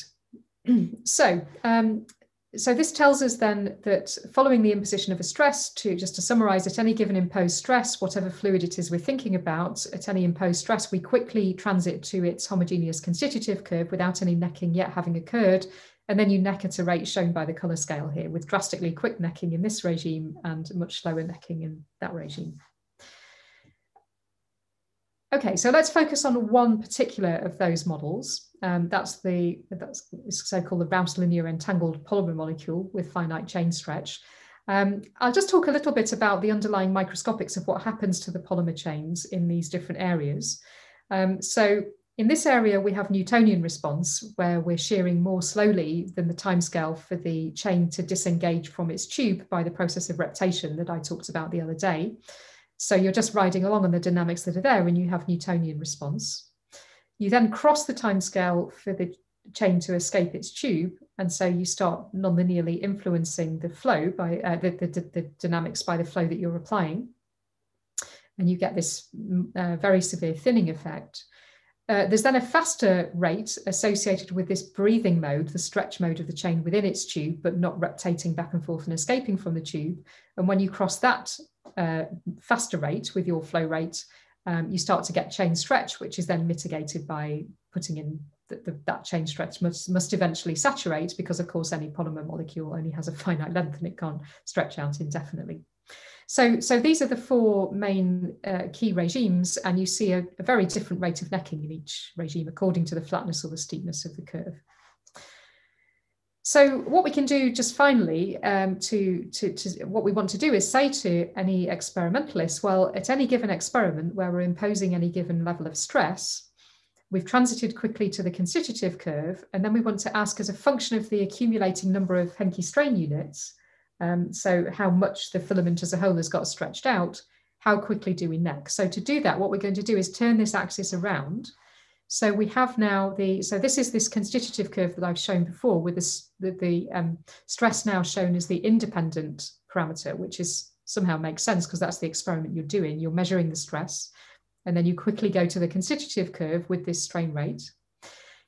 [clears throat] so um, so this tells us then that following the imposition of a stress, to just to summarize, at any given imposed stress, whatever fluid it is we're thinking about, at any imposed stress, we quickly transit to its homogeneous constitutive curve without any necking yet having occurred. And then you neck at a rate shown by the color scale here with drastically quick necking in this regime and much slower necking in that regime. Okay, so let's focus on one particular of those models. Um, that's the that's so-called the Rouse linear entangled polymer molecule with finite chain stretch. Um, I'll just talk a little bit about the underlying microscopics of what happens to the polymer chains in these different areas. Um, so in this area, we have Newtonian response, where we're shearing more slowly than the timescale for the chain to disengage from its tube by the process of reptation that I talked about the other day. So you're just riding along on the dynamics that are there and you have Newtonian response. You then cross the timescale for the chain to escape its tube. And so you start nonlinearly influencing the flow by uh, the, the, the, dynamics by the flow that you're applying. And you get this mm, uh, very severe thinning effect. Uh, there's then a faster rate associated with this breathing mode, the stretch mode of the chain within its tube, but not reptating back and forth and escaping from the tube. And when you cross that uh, faster rate with your flow rate, um, you start to get chain stretch, which is then mitigated by putting in the, the, that chain stretch must, must eventually saturate because, of course, any polymer molecule only has a finite length and it can't stretch out indefinitely. So, so these are the four main uh, key regimes, and you see a, a, very different rate of necking in each regime according to the flatness or the steepness of the curve. So what we can do just finally um, to, to, to, what we want to do is say to any experimentalist, well, at any given experiment where we're imposing any given level of stress, we've transited quickly to the constitutive curve, and then we want to ask as a function of the accumulating number of Hencky strain units, um, so how much the filament as a whole has got stretched out, how quickly do we neck? So to do that, what we're going to do is turn this axis around so we have now the, so this is this constitutive curve that I've shown before with this, the, the um, stress now shown as the independent parameter, which is somehow makes sense because that's the experiment you're doing. You're measuring the stress and then you quickly go to the constitutive curve with this strain rate.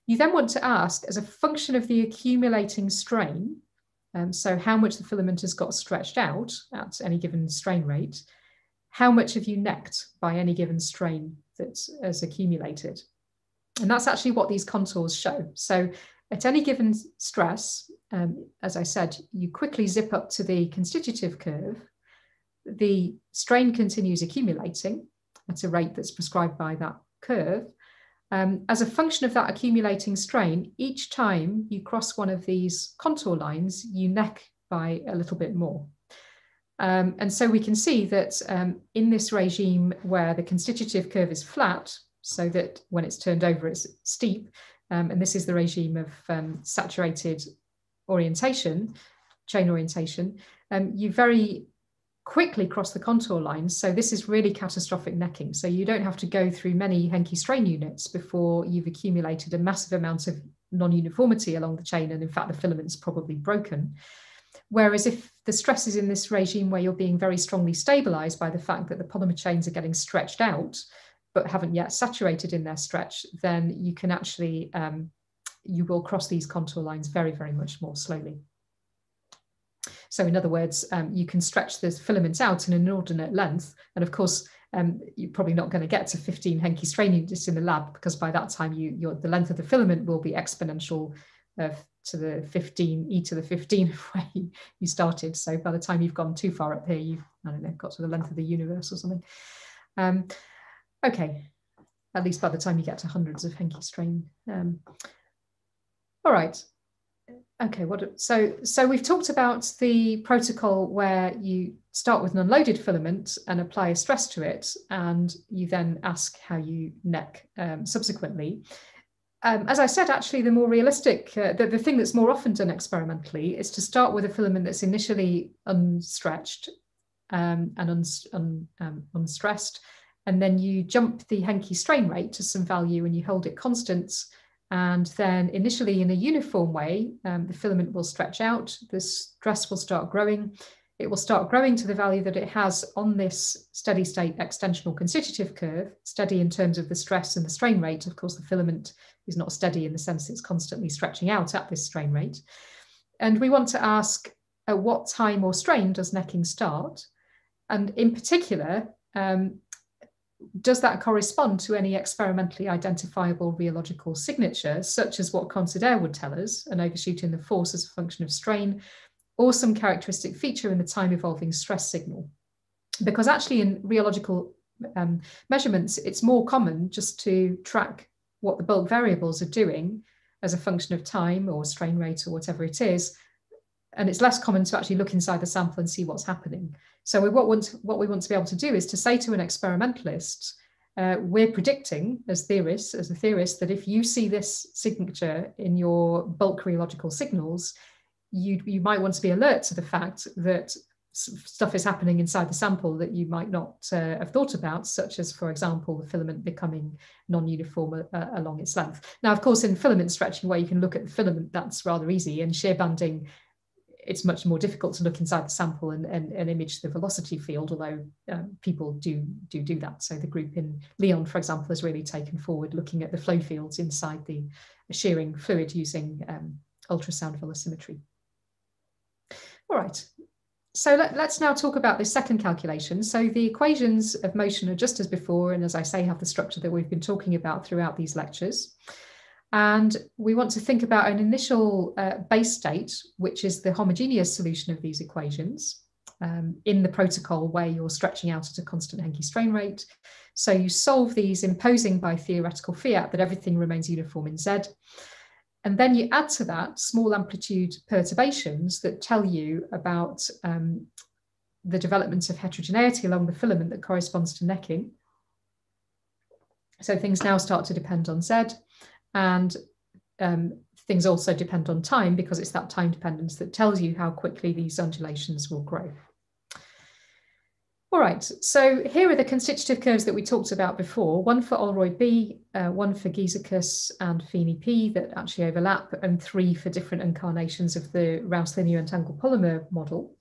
You then want to ask as a function of the accumulating strain, um, so how much the filament has got stretched out at any given strain rate, how much have you necked by any given strain that has accumulated. And that's actually what these contours show. So at any given stress, um, as I said, you quickly zip up to the constitutive curve. The strain continues accumulating at a rate that's prescribed by that curve. Um, as a function of that accumulating strain, each time you cross one of these contour lines, you neck by a little bit more. Um, and so we can see that um, in this regime where the constitutive curve is flat, so that when it's turned over, it's steep. Um, and this is the regime of um, saturated orientation, chain orientation. Um, you very quickly cross the contour lines. So this is really catastrophic necking. So you don't have to go through many Hencky strain units before you've accumulated a massive amount of non-uniformity along the chain. And in fact, the filament's probably broken. Whereas if the stress is in this regime where you're being very strongly stabilized by the fact that the polymer chains are getting stretched out, but haven't yet saturated in their stretch, then you can actually, um, you will cross these contour lines very, very much more slowly. So in other words, um, you can stretch the filaments out in an inordinate length. And of course, um, you're probably not going to get to 15 Hencky strain units in the lab because by that time you, the length of the filament will be exponential uh, to the 15, e to the 15 [laughs] where you, you started. So by the time you've gone too far up here, you've, I don't know, got to the length of the universe or something. Um, Okay, at least by the time you get to hundreds of Hencky strain. Um, all right. Okay, what so so we've talked about the protocol where you start with an unloaded filament and apply a stress to it, and you then ask how you neck um, subsequently. Um, as I said, actually, the more realistic, uh, the, the thing that's more often done experimentally is to start with a filament that's initially unstretched um, and un, um, unstressed, and then you jump the Hencky strain rate to some value and you hold it constant. And then initially in a uniform way, um, the filament will stretch out, the stress will start growing. It will start growing to the value that it has on this steady state extensional constitutive curve, steady in terms of the stress and the strain rate. Of course, the filament is not steady in the sense it's constantly stretching out at this strain rate. And we want to ask at what time or strain does necking start? And in particular, um, does that correspond to any experimentally identifiable rheological signature, such as what Considère would tell us, an overshoot in the force as a function of strain, or some characteristic feature in the time evolving stress signal? Because actually, in rheological um, measurements, it's more common just to track what the bulk variables are doing as a function of time or strain rate or whatever it is, and it's less common to actually look inside the sample and see what's happening. So we, what, want, what we want to be able to do is to say to an experimentalist, uh, we're predicting as theorists, as a theorist, that if you see this signature in your bulk rheological signals, you, you might want to be alert to the fact that stuff is happening inside the sample that you might not uh, have thought about, such as, for example, the filament becoming non-uniform uh, along its length. Now, of course, in filament stretching, where you can look at the filament, that's rather easy. And shear banding, it's much more difficult to look inside the sample and, and, and image the velocity field, although um, people do, do do that. So the group in Lyon, for example, has really taken forward looking at the flow fields inside the shearing fluid using um, ultrasound velocimetry. All right, so let, us now talk about this second calculation. So the equations of motion are just as before, and as I say, have the structure that we've been talking about throughout these lectures. And we want to think about an initial uh, base state, which is the homogeneous solution of these equations um, in the protocol where you're stretching out at a constant Hencky strain rate. So you solve these imposing by theoretical fiat that everything remains uniform in Z. And then you add to that small amplitude perturbations that tell you about um, the development of heterogeneity along the filament that corresponds to necking. So things now start to depend on Z and um, things also depend on time because it's that time dependence that tells you how quickly these undulations will grow. All right, so here are the constitutive curves that we talked about before, one for Oldroyd B, uh, one for Giesekus and FENE-P that actually overlap, and three for different incarnations of the Rouse linear entangled polymer model.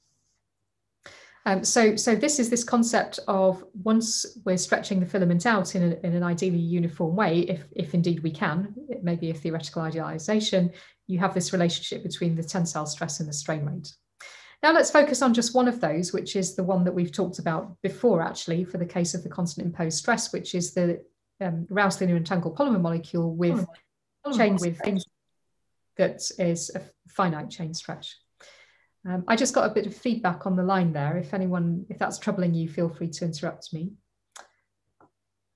Um, so, so this is this concept of once we're stretching the filament out in, a, in an ideally uniform way, if, if indeed we can, it may be a theoretical idealization, you have this relationship between the tensile stress and the strain rate. Now let's focus on just one of those, which is the one that we've talked about before, actually, for the case of the constant imposed stress, which is the um, Rouse linear entangled polymer molecule with oh, chain with things that is a finite chain stretch. Um, I just got a bit of feedback on the line there. If anyone, if that's troubling you, feel free to interrupt me.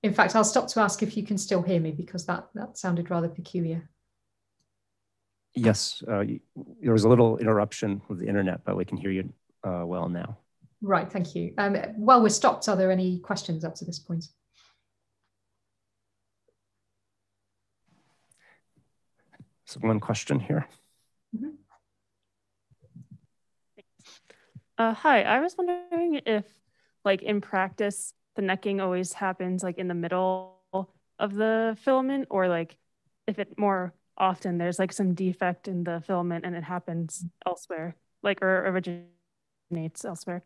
In fact, I'll stop to ask if you can still hear me because that, that sounded rather peculiar. Yes, uh, there was a little interruption with the internet, but we can hear you uh, well now. Right, thank you. Um, while we're stopped, are there any questions up to this point? So one question here. Mm -hmm. Uh, hi, I was wondering if, like in practice, the necking always happens like in the middle of the filament, or like if it more often there's like some defect in the filament and it happens elsewhere, like or originates elsewhere?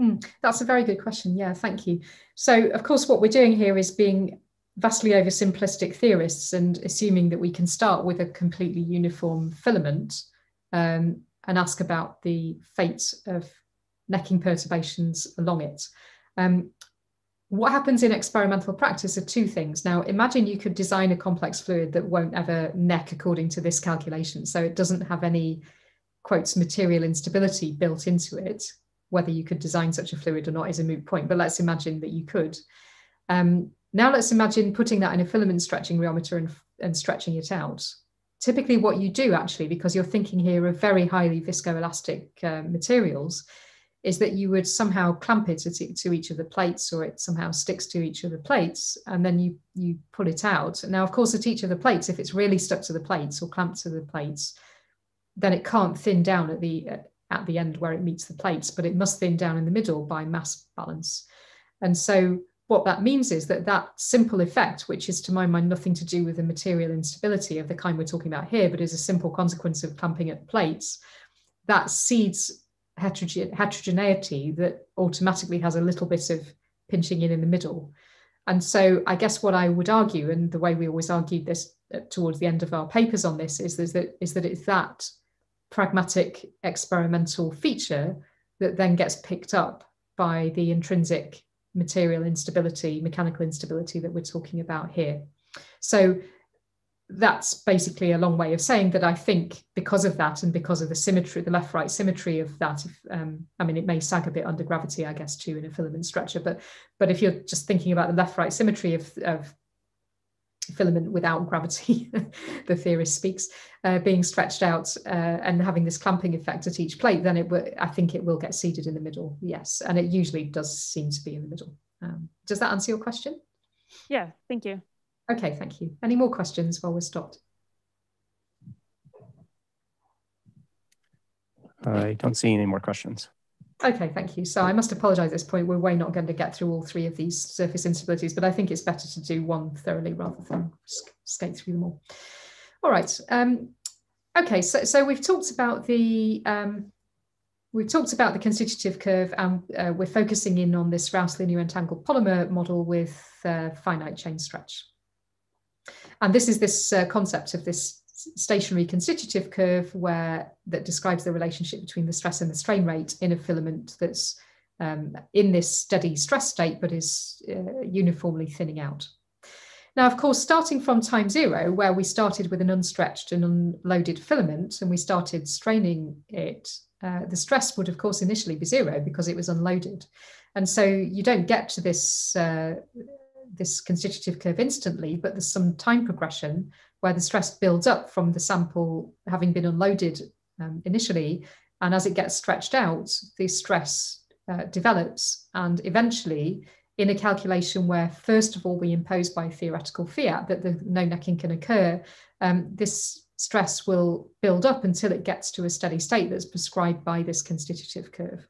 Mm, that's a very good question. Yeah, thank you. So, of course, what we're doing here is being vastly oversimplistic theorists and assuming that we can start with a completely uniform filament um, and ask about the fate of necking perturbations along it. Um, what happens in experimental practice are two things. Now, imagine you could design a complex fluid that won't ever neck according to this calculation. So it doesn't have any, quotes, material instability built into it. Whether you could design such a fluid or not is a moot point, but let's imagine that you could. Um, now let's imagine putting that in a filament stretching rheometer and, and stretching it out. Typically what you do actually, because you're thinking here of very highly viscoelastic uh, materials, is that you would somehow clamp it to, to, each of the plates or it somehow sticks to each of the plates and then you you pull it out. Now of course at each of the plates if it's really stuck to the plates or clamped to the plates then it can't thin down at the at the end where it meets the plates but it must thin down in the middle by mass balance. And so what that means is that that simple effect which is to my mind nothing to do with the material instability of the kind we're talking about here but is a simple consequence of clamping at plates that seeds heterogeneity that automatically has a little bit of pinching in in the middle. And so I guess what I would argue, and the way we always argued this uh, towards the end of our papers on this, is, is that is that it's that pragmatic experimental feature that then gets picked up by the intrinsic material instability, mechanical instability that we're talking about here. So that's basically a long way of saying that I think because of that and because of the symmetry, the left right symmetry of that, if, um, I mean, it may sag a bit under gravity, I guess, too, in a filament stretcher, but but if you're just thinking about the left right symmetry of, of filament without gravity, [laughs] the theorist speaks, uh, being stretched out uh, and having this clamping effect at each plate, then it will, I think it will get seeded in the middle, yes. And it usually does seem to be in the middle. Um, does that answer your question? Yeah, thank you. Okay, thank you. Any more questions while we're stopped? I don't see any more questions. Okay, thank you. So I must apologise at this point. We're way not going to get through all three of these surface instabilities, but I think it's better to do one thoroughly rather than skate through them all. All right. Um, okay, so, so we've talked about the um, we've talked about the constitutive curve, and uh, we're focusing in on this Rouse linear entangled polymer model with uh, finite chain stretch. And this is this uh, concept of this stationary constitutive curve where that describes the relationship between the stress and the strain rate in a filament that's um, in this steady stress state but is uh, uniformly thinning out. Now, of course, starting from time zero, where we started with an unstretched and unloaded filament and we started straining it, uh, the stress would, of course, initially be zero because it was unloaded. And so you don't get to this, uh, this constitutive curve instantly, but there's some time progression where the stress builds up from the sample having been unloaded um, initially. And as it gets stretched out, the stress uh, develops. And eventually, in a calculation where, first of all, we impose by theoretical fiat that the no necking can occur, um, this stress will build up until it gets to a steady state that's prescribed by this constitutive curve.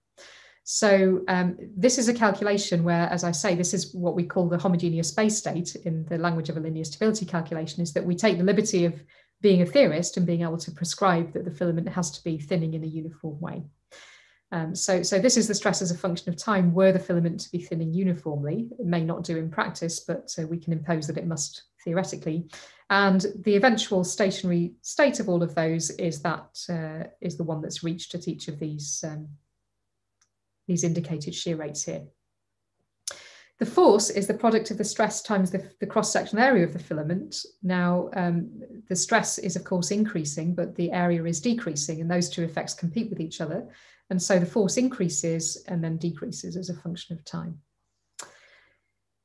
So um, this is a calculation where, as I say, this is what we call the homogeneous space state in the language of a linear stability calculation, is that we take the liberty of being a theorist and being able to prescribe that the filament has to be thinning in a uniform way. Um, so, so this is the stress as a function of time were the filament to be thinning uniformly. It may not do in practice, but uh, we can impose that it must theoretically. And the eventual stationary state of all of those is that uh, is the one that's reached at each of these um, these indicated shear rates here. The force is the product of the stress times the, the cross-sectional area of the filament. Now, um, the stress is of course increasing, but the area is decreasing and those two effects compete with each other. And so the force increases and then decreases as a function of time.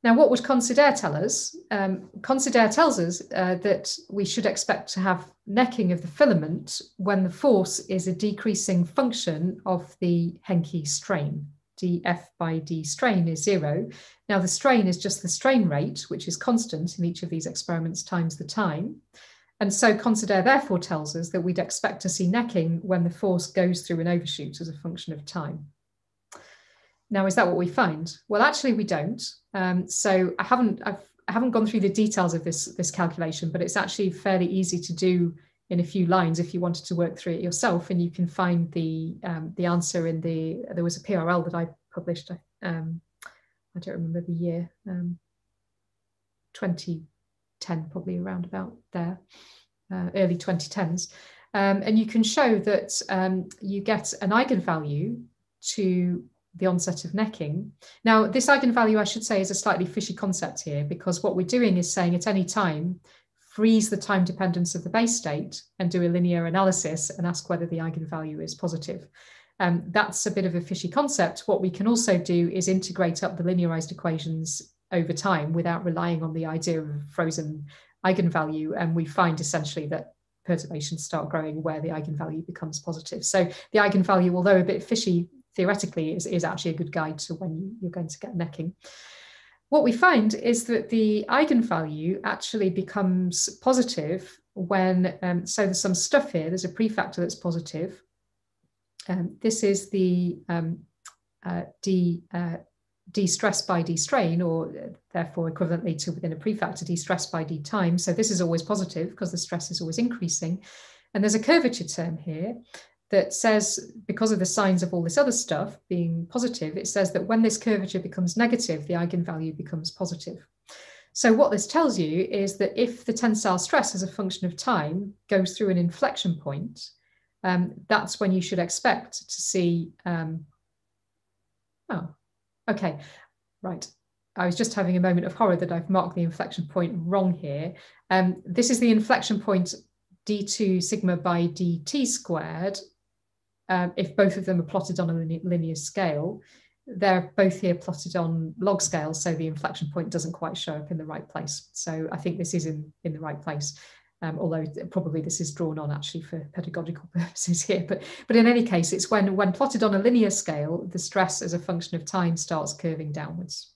Now, what would Considère tell us? Um, Considère tells us uh, that we should expect to have necking of the filament when the force is a decreasing function of the Hencky strain. df by d strain is zero. Now, the strain is just the strain rate, which is constant in each of these experiments times the time. And so Considère therefore tells us that we'd expect to see necking when the force goes through an overshoot as a function of time. Now, is that what we find? Well, actually, we don't. Um, so I haven't I've, I haven't gone through the details of this this calculation, but it's actually fairly easy to do in a few lines if you wanted to work through it yourself, and you can find the um, the answer in the there was a PRL that I published. Um, I don't remember the year, um, 2010, probably around about there, uh, early 2010s. Um, and you can show that um, you get an eigenvalue to the onset of necking. Now, this eigenvalue, I should say, is a slightly fishy concept here because what we're doing is saying at any time, freeze the time dependence of the base state and do a linear analysis and ask whether the eigenvalue is positive. Um, that's a bit of a fishy concept. What we can also do is integrate up the linearized equations over time without relying on the idea of frozen eigenvalue. And we find essentially that perturbations start growing where the eigenvalue becomes positive. So the eigenvalue, although a bit fishy, theoretically is, is actually a good guide to when you're going to get necking. What we find is that the eigenvalue actually becomes positive when, um, so there's some stuff here, there's a prefactor that's positive. Um, this is the um, uh, D, uh, D stress by D strain, or therefore equivalently to within a prefactor D stress by D time. So this is always positive because the stress is always increasing. And there's a curvature term here that says, because of the signs of all this other stuff being positive, it says that when this curvature becomes negative, the eigenvalue becomes positive. So what this tells you is that if the tensile stress as a function of time goes through an inflection point, um, that's when you should expect to see, um, oh, okay, right. I was just having a moment of horror that I've marked the inflection point wrong here. Um, this is the inflection point d2 sigma by dt squared um, if both of them are plotted on a linear, scale. they're both here plotted on log scale, so the inflection point doesn't quite show up in the right place. So I think this is in, in the right place, um, although probably this is drawn on actually for pedagogical [laughs] purposes here. But, but in any case, it's when, when plotted on a linear scale, the stress as a function of time starts curving downwards.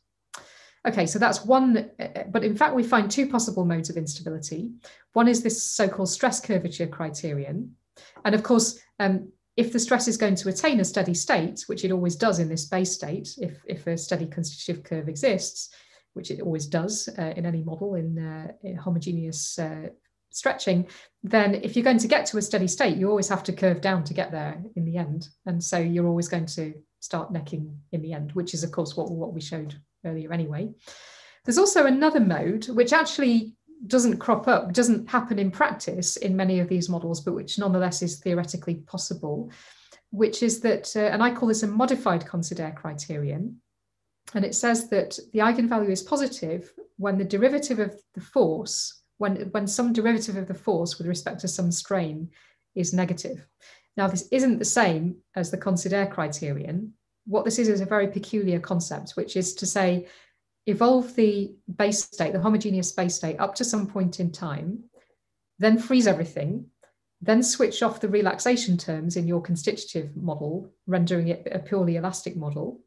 Okay, so that's one, uh, but in fact, we find two possible modes of instability. One is this so-called stress curvature criterion. And of course, um, if the stress is going to attain a steady state, which it always does in this base state, if, if a steady constitutive curve exists, which it always does uh, in any model in, uh, in homogeneous uh, stretching, then if you're going to get to a steady state, you always have to curve down to get there in the end. And so you're always going to start necking in the end, which is, of course, what, what we showed earlier anyway. There's also another mode, which actually doesn't crop up, doesn't happen in practice in many of these models, but which nonetheless is theoretically possible, which is that, uh, and I call this a modified Considère criterion. And it says that the eigenvalue is positive when the derivative of the force, when, when some derivative of the force with respect to some strain is negative. Now, this isn't the same as the Considère criterion. What this is is a very peculiar concept, which is to say evolve the base state, the homogeneous base state, up to some point in time, then freeze everything, then switch off the relaxation terms in your constitutive model, rendering it a purely elastic model,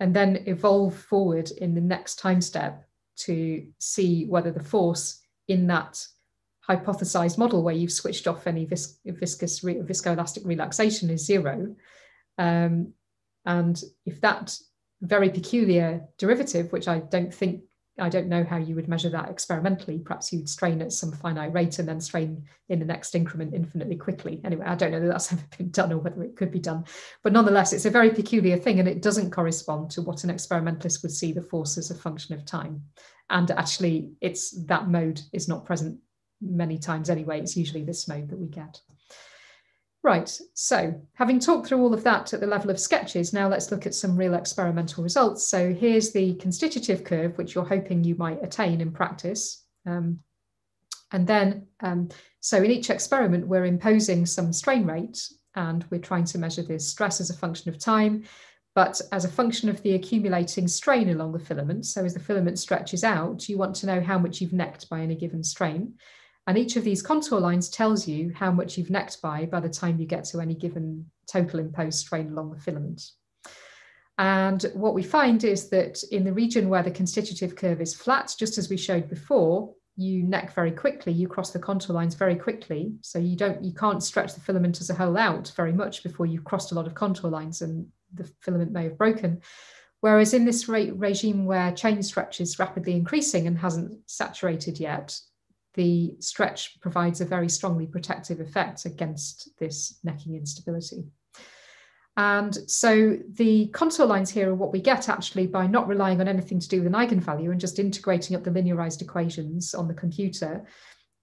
and then evolve forward in the next time step to see whether the force in that hypothesized model where you've switched off any vis- viscous re- viscoelastic relaxation is zero. Um, and if that very peculiar derivative, which I don't think, I don't know how you would measure that experimentally. Perhaps you'd strain at some finite rate and then strain in the next increment infinitely quickly. Anyway, I don't know that that's [laughs] ever been done or whether it could be done. But nonetheless, it's a very peculiar thing and it doesn't correspond to what an experimentalist would see the force as a function of time. And actually, it's that mode is not present many times anyway. It's usually this mode that we get. Right, so having talked through all of that at the level of sketches, now let's look at some real experimental results. So here's the constitutive curve, which you're hoping you might attain in practice. Um, and then, um, so in each experiment, we're imposing some strain rate and we're trying to measure this stress as a function of time, but as a function of the accumulating strain along the filament. So as the filament stretches out, you want to know how much you've necked by any given strain. And each of these contour lines tells you how much you've necked by by the time you get to any given total imposed strain along the filament. And what we find is that in the region where the constitutive curve is flat, just as we showed before, you neck very quickly, you cross the contour lines very quickly. So you don't, you can't stretch the filament as a whole out very much before you've crossed a lot of contour lines and the filament may have broken. Whereas in this re regime where chain stretch is rapidly increasing and hasn't saturated yet, the stretch provides a very strongly protective effect against this necking instability. And so the contour lines here are what we get actually by not relying on anything to do with an eigenvalue and just integrating up the linearized equations on the computer.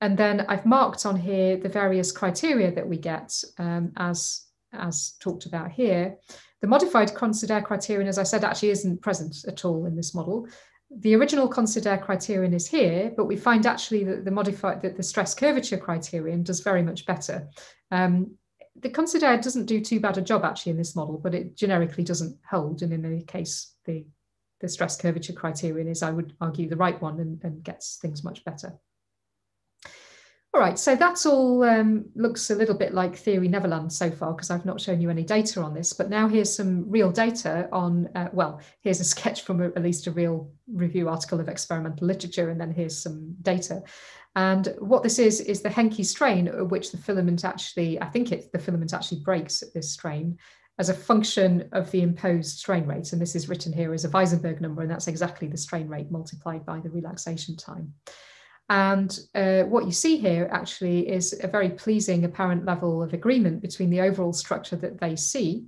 And then I've marked on here the various criteria that we get um, as, as talked about here. The modified Considère criterion, as I said, actually isn't present at all in this model the original Considère criterion is here, but we find actually that the modified that the stress curvature criterion does very much better. Um, the Considère doesn't do too bad a job actually in this model, but it generically doesn't hold. And in any case, the, the stress curvature criterion is, I would argue, the right one and, and gets things much better. All right, so that's all um, looks a little bit like Theory Neverland so far because I've not shown you any data on this, but now here's some real data on, uh, well, here's a [laughs] sketch from a, at least a real review article of experimental literature, and then here's some data. And what this is, is the Hencky strain at which the filament actually, I think it's the filament actually breaks at this strain as a function of the imposed strain rate. And this is written here as a Weissenberg number, and that's exactly the strain rate multiplied by the relaxation time. And uh, what you see here actually is a very pleasing apparent level of agreement between the overall structure that they see.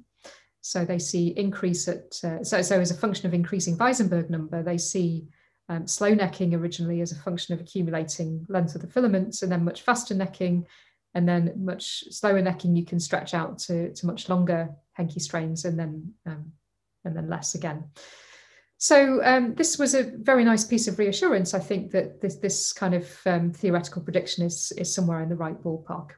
So they see increase at, uh, so, so as a function of increasing Weissenberg number, they see um, slow necking originally as a function of accumulating length of the filaments and then much faster necking and then much slower necking you can stretch out to, to much longer Hencky strains and then, um, and then less again. So um, this was a very nice piece of reassurance. I think that this, this kind of um, theoretical prediction is, is somewhere in the right ballpark.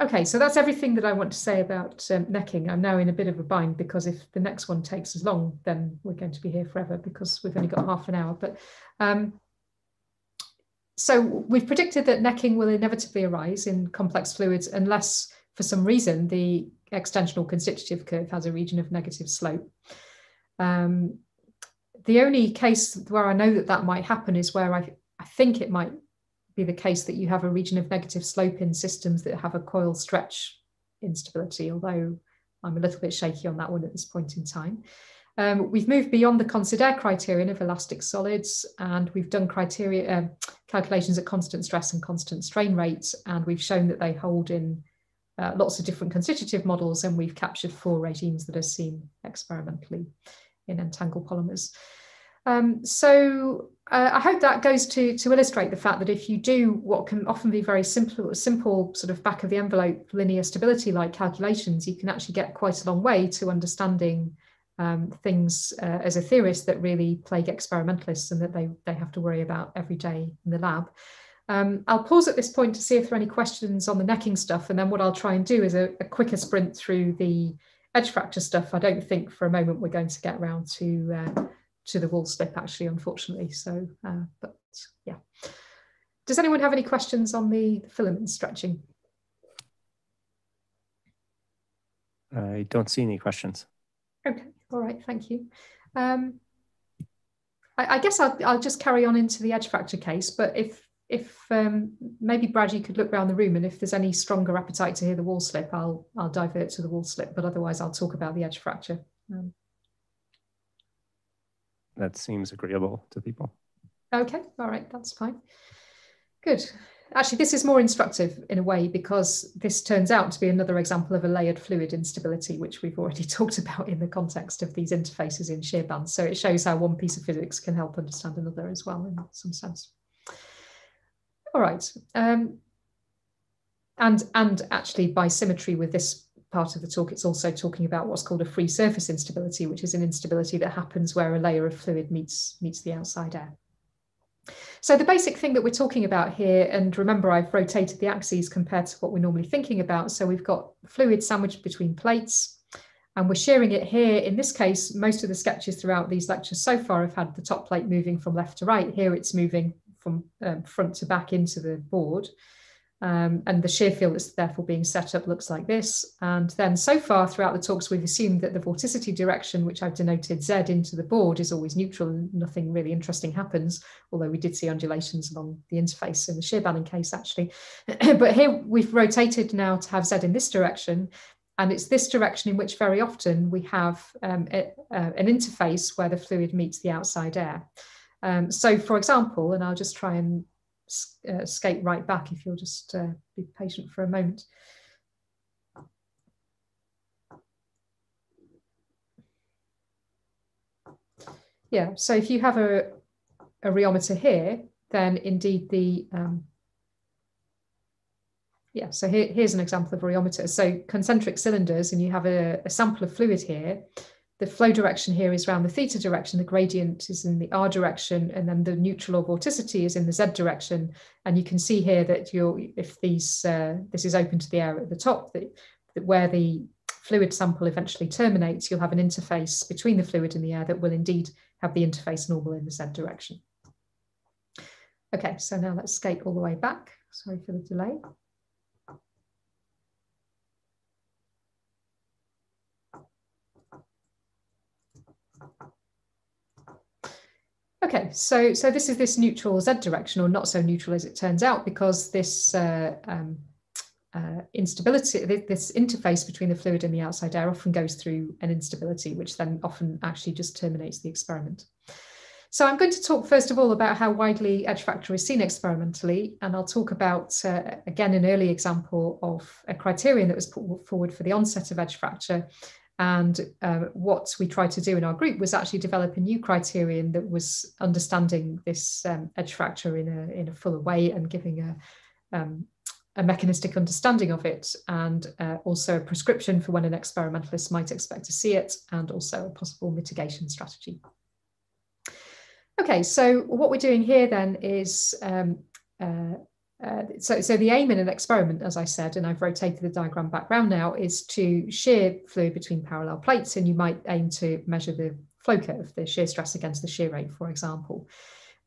okay, so that's everything that I want to say about um, necking. I'm now in a bit of a bind because if the next one takes as long, then we're going to be here forever because we've only got half an hour. But um, so we've predicted that necking will inevitably arise in complex fluids unless, for some reason, the extensional constitutive curve has a region of negative slope. Um, the only case where I know that that might happen is where I, I think it might be the case that you have a region of negative slope in systems that have a coil stretch instability, although I'm a little bit shaky on that one at this point in time. Um, we've moved beyond the Considère criterion of elastic solids, and we've done criteria uh, calculations at constant stress and constant strain rates, and we've shown that they hold in uh, lots of different constitutive models, and we've captured four regimes that are seen experimentally in entangled polymers. Um, so uh, I hope that goes to, to illustrate the fact that if you do what can often be very simple, simple sort of back of the envelope linear stability like calculations, you can actually get quite a long way to understanding um, things uh, as a theorist that really plague experimentalists and that they, they have to worry about every day in the lab. Um, I'll pause at this point to see if there are any questions on the necking stuff. And then what I'll try and do is a, a quicker sprint through the edge fracture stuff. I don't think for a moment we're going to get around to uh, to the wall slip actually, unfortunately. So, uh, but yeah. Does anyone have any questions on the filament stretching? I don't see any questions. Okay, all right, thank you. Um, I, I, guess I'll, I'll just carry on into the edge fracture case, but if if um, maybe Brad, you could look around the room, and if there's any stronger appetite to hear the wall slip, I'll I'll divert to the wall slip. But otherwise, I'll talk about the edge fracture. Um, that seems agreeable to people. Okay, all right, that's fine. Good. Actually, this is more instructive in a way because this turns out to be another example of a layered fluid instability, which we've already [laughs] talked about in the context of these interfaces in shear bands. So it shows how one piece of physics can help understand another as well in some sense. All right. Um, and, and actually by symmetry with this part of the talk, it's also talking about what's called a free surface instability, which is an instability that happens where a layer of fluid meets, meets the outside air. So the basic thing that we're talking about here, and remember I've rotated the axes compared to what we're normally thinking about. So we've got fluid sandwiched between plates and we're shearing it here. In this case, most of the sketches throughout these lectures so far have had the top plate moving from left to right. Here it's moving from um, front to back into the board. Um, and the shear field that's therefore being set up looks like this. And then so far throughout the talks, we've assumed that the vorticity direction, which I've denoted Z into the board, is always neutral and nothing really interesting happens, although we did see undulations along the interface in the shear banding case actually. [clears throat] but here we've rotated now to have Z in this direction. And it's this direction in which very often we have um, a, uh, an interface where the fluid meets the outside air. Um, so for example, and I'll just try and uh, skate right back if you'll just uh, be patient for a moment. Yeah, so if you have a, a rheometer here, then indeed the, um, yeah, so here, here's an example of a rheometer. So concentric cylinders, and you have a, a sample of fluid here, the flow direction here is around the theta direction, the gradient is in the r direction, and then the neutral or vorticity is in the z direction. And you can see here that you're, if these uh, this is open to the air at the top, that, that where the fluid sample eventually terminates, you'll have an interface between the fluid and the air that will indeed have the interface normal in the z direction. Okay, so now let's skate all the way back. Sorry for the delay. Okay, so so this is this neutral z direction, or not so neutral as it turns out, because this uh, um, uh, instability, this interface between the fluid and the outside air often goes through an instability, which then often actually just terminates the experiment. So I'm going to talk first of all about how widely edge fracture is seen experimentally, and I'll talk about, uh, again, an early example of a criterion that was put forward for the onset of edge fracture and uh, what we tried to do in our group was actually develop a new criterion that was understanding this um, edge fracture in a, in a fuller way and giving a, um, a mechanistic understanding of it, and uh, also a prescription for when an experimentalist might expect to see it, and also a possible mitigation strategy. Okay, so what we're doing here then is um, uh, uh, so, so the aim in an experiment, as I said, and I've rotated the diagram back round now, is to shear fluid between parallel plates, and you might aim to measure the flow curve, the shear stress against the shear rate, for example.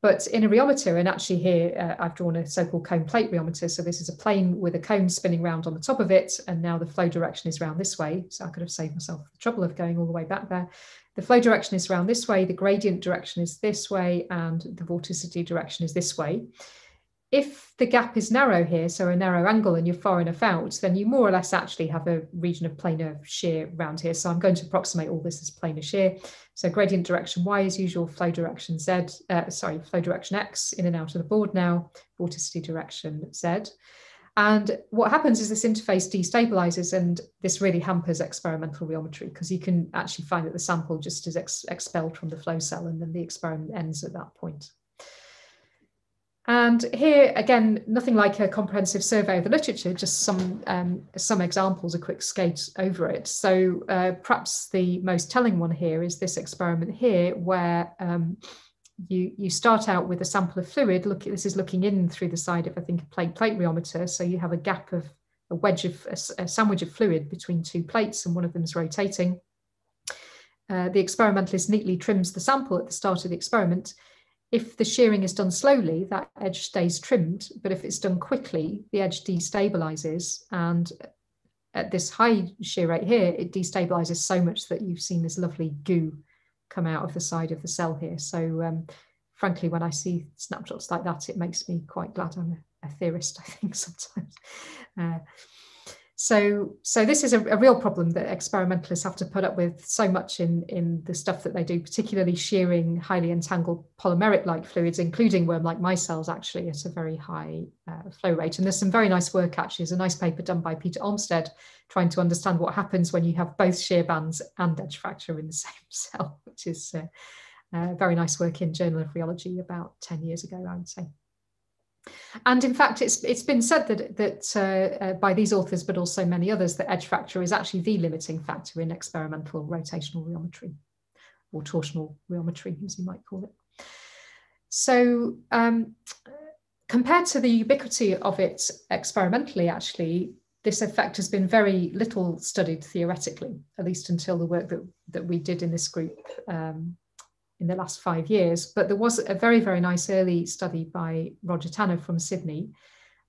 But in a rheometer, and actually here uh, I've drawn a so-called cone plate rheometer. So this is a plane with a cone spinning round on the top of it, and now the flow direction is round this way. So I could have saved myself the trouble of going all the way back there. The flow direction is round this way, the gradient direction is this way, and the vorticity direction is this way if the gap is narrow here, so a narrow angle and you're far enough out, then you more or less actually have a region of planar shear around here. So I'm going to approximate all this as planar shear. So gradient direction Y as usual, flow direction Z, uh, sorry, flow direction X in and out of the board now, vorticity direction Z. And what happens is this interface destabilizes and this really hampers experimental rheometry because you can actually find that the sample just is ex expelled from the flow cell and then the experiment ends at that point. And here, again, nothing like a comprehensive survey of the literature, just some, um, some examples, a quick skate over it. So uh, perhaps the most telling one here is this experiment here, where um, you, you start out with a sample of fluid. Look, this is looking in through the side of, I think, a plate plate rheometer. So you have a gap of a wedge of a, a sandwich of fluid between two plates, and one of them is rotating. Uh, the experimentalist neatly trims the sample at the start of the experiment if the shearing is done slowly, that edge stays trimmed, but if it's done quickly, the edge destabilizes. And at this high shear rate here, it destabilizes so much that you've seen this lovely goo come out of the side of the cell here. So um, frankly, when I see snapshots like that, it makes me quite glad I'm a, theorist, [laughs] I think sometimes. Uh, so, so this is a, a, real problem that experimentalists have to put up with so much in, in the stuff that they do, particularly shearing highly entangled polymeric-like fluids, including worm-like micelles, actually at a very high uh, flow rate. And there's some very nice work, actually. There's a nice paper done by Peter Olmsted trying to understand what happens when you have both shear bands and edge fracture in the [laughs] same cell, which is uh, uh, very nice work in Journal of Rheology about 10 years ago, I would say. And in fact, it's it's been said that that uh, uh, by these authors, but also many others, that edge fracture is actually the limiting factor in experimental rotational rheometry, or torsional rheometry, as you might call it. So, um, compared to the ubiquity of it experimentally, actually, this effect has been very little studied theoretically, at least until the work that that we did in this group um, in the last five years. But there was a very, very nice early study by Roger Tanner from Sydney.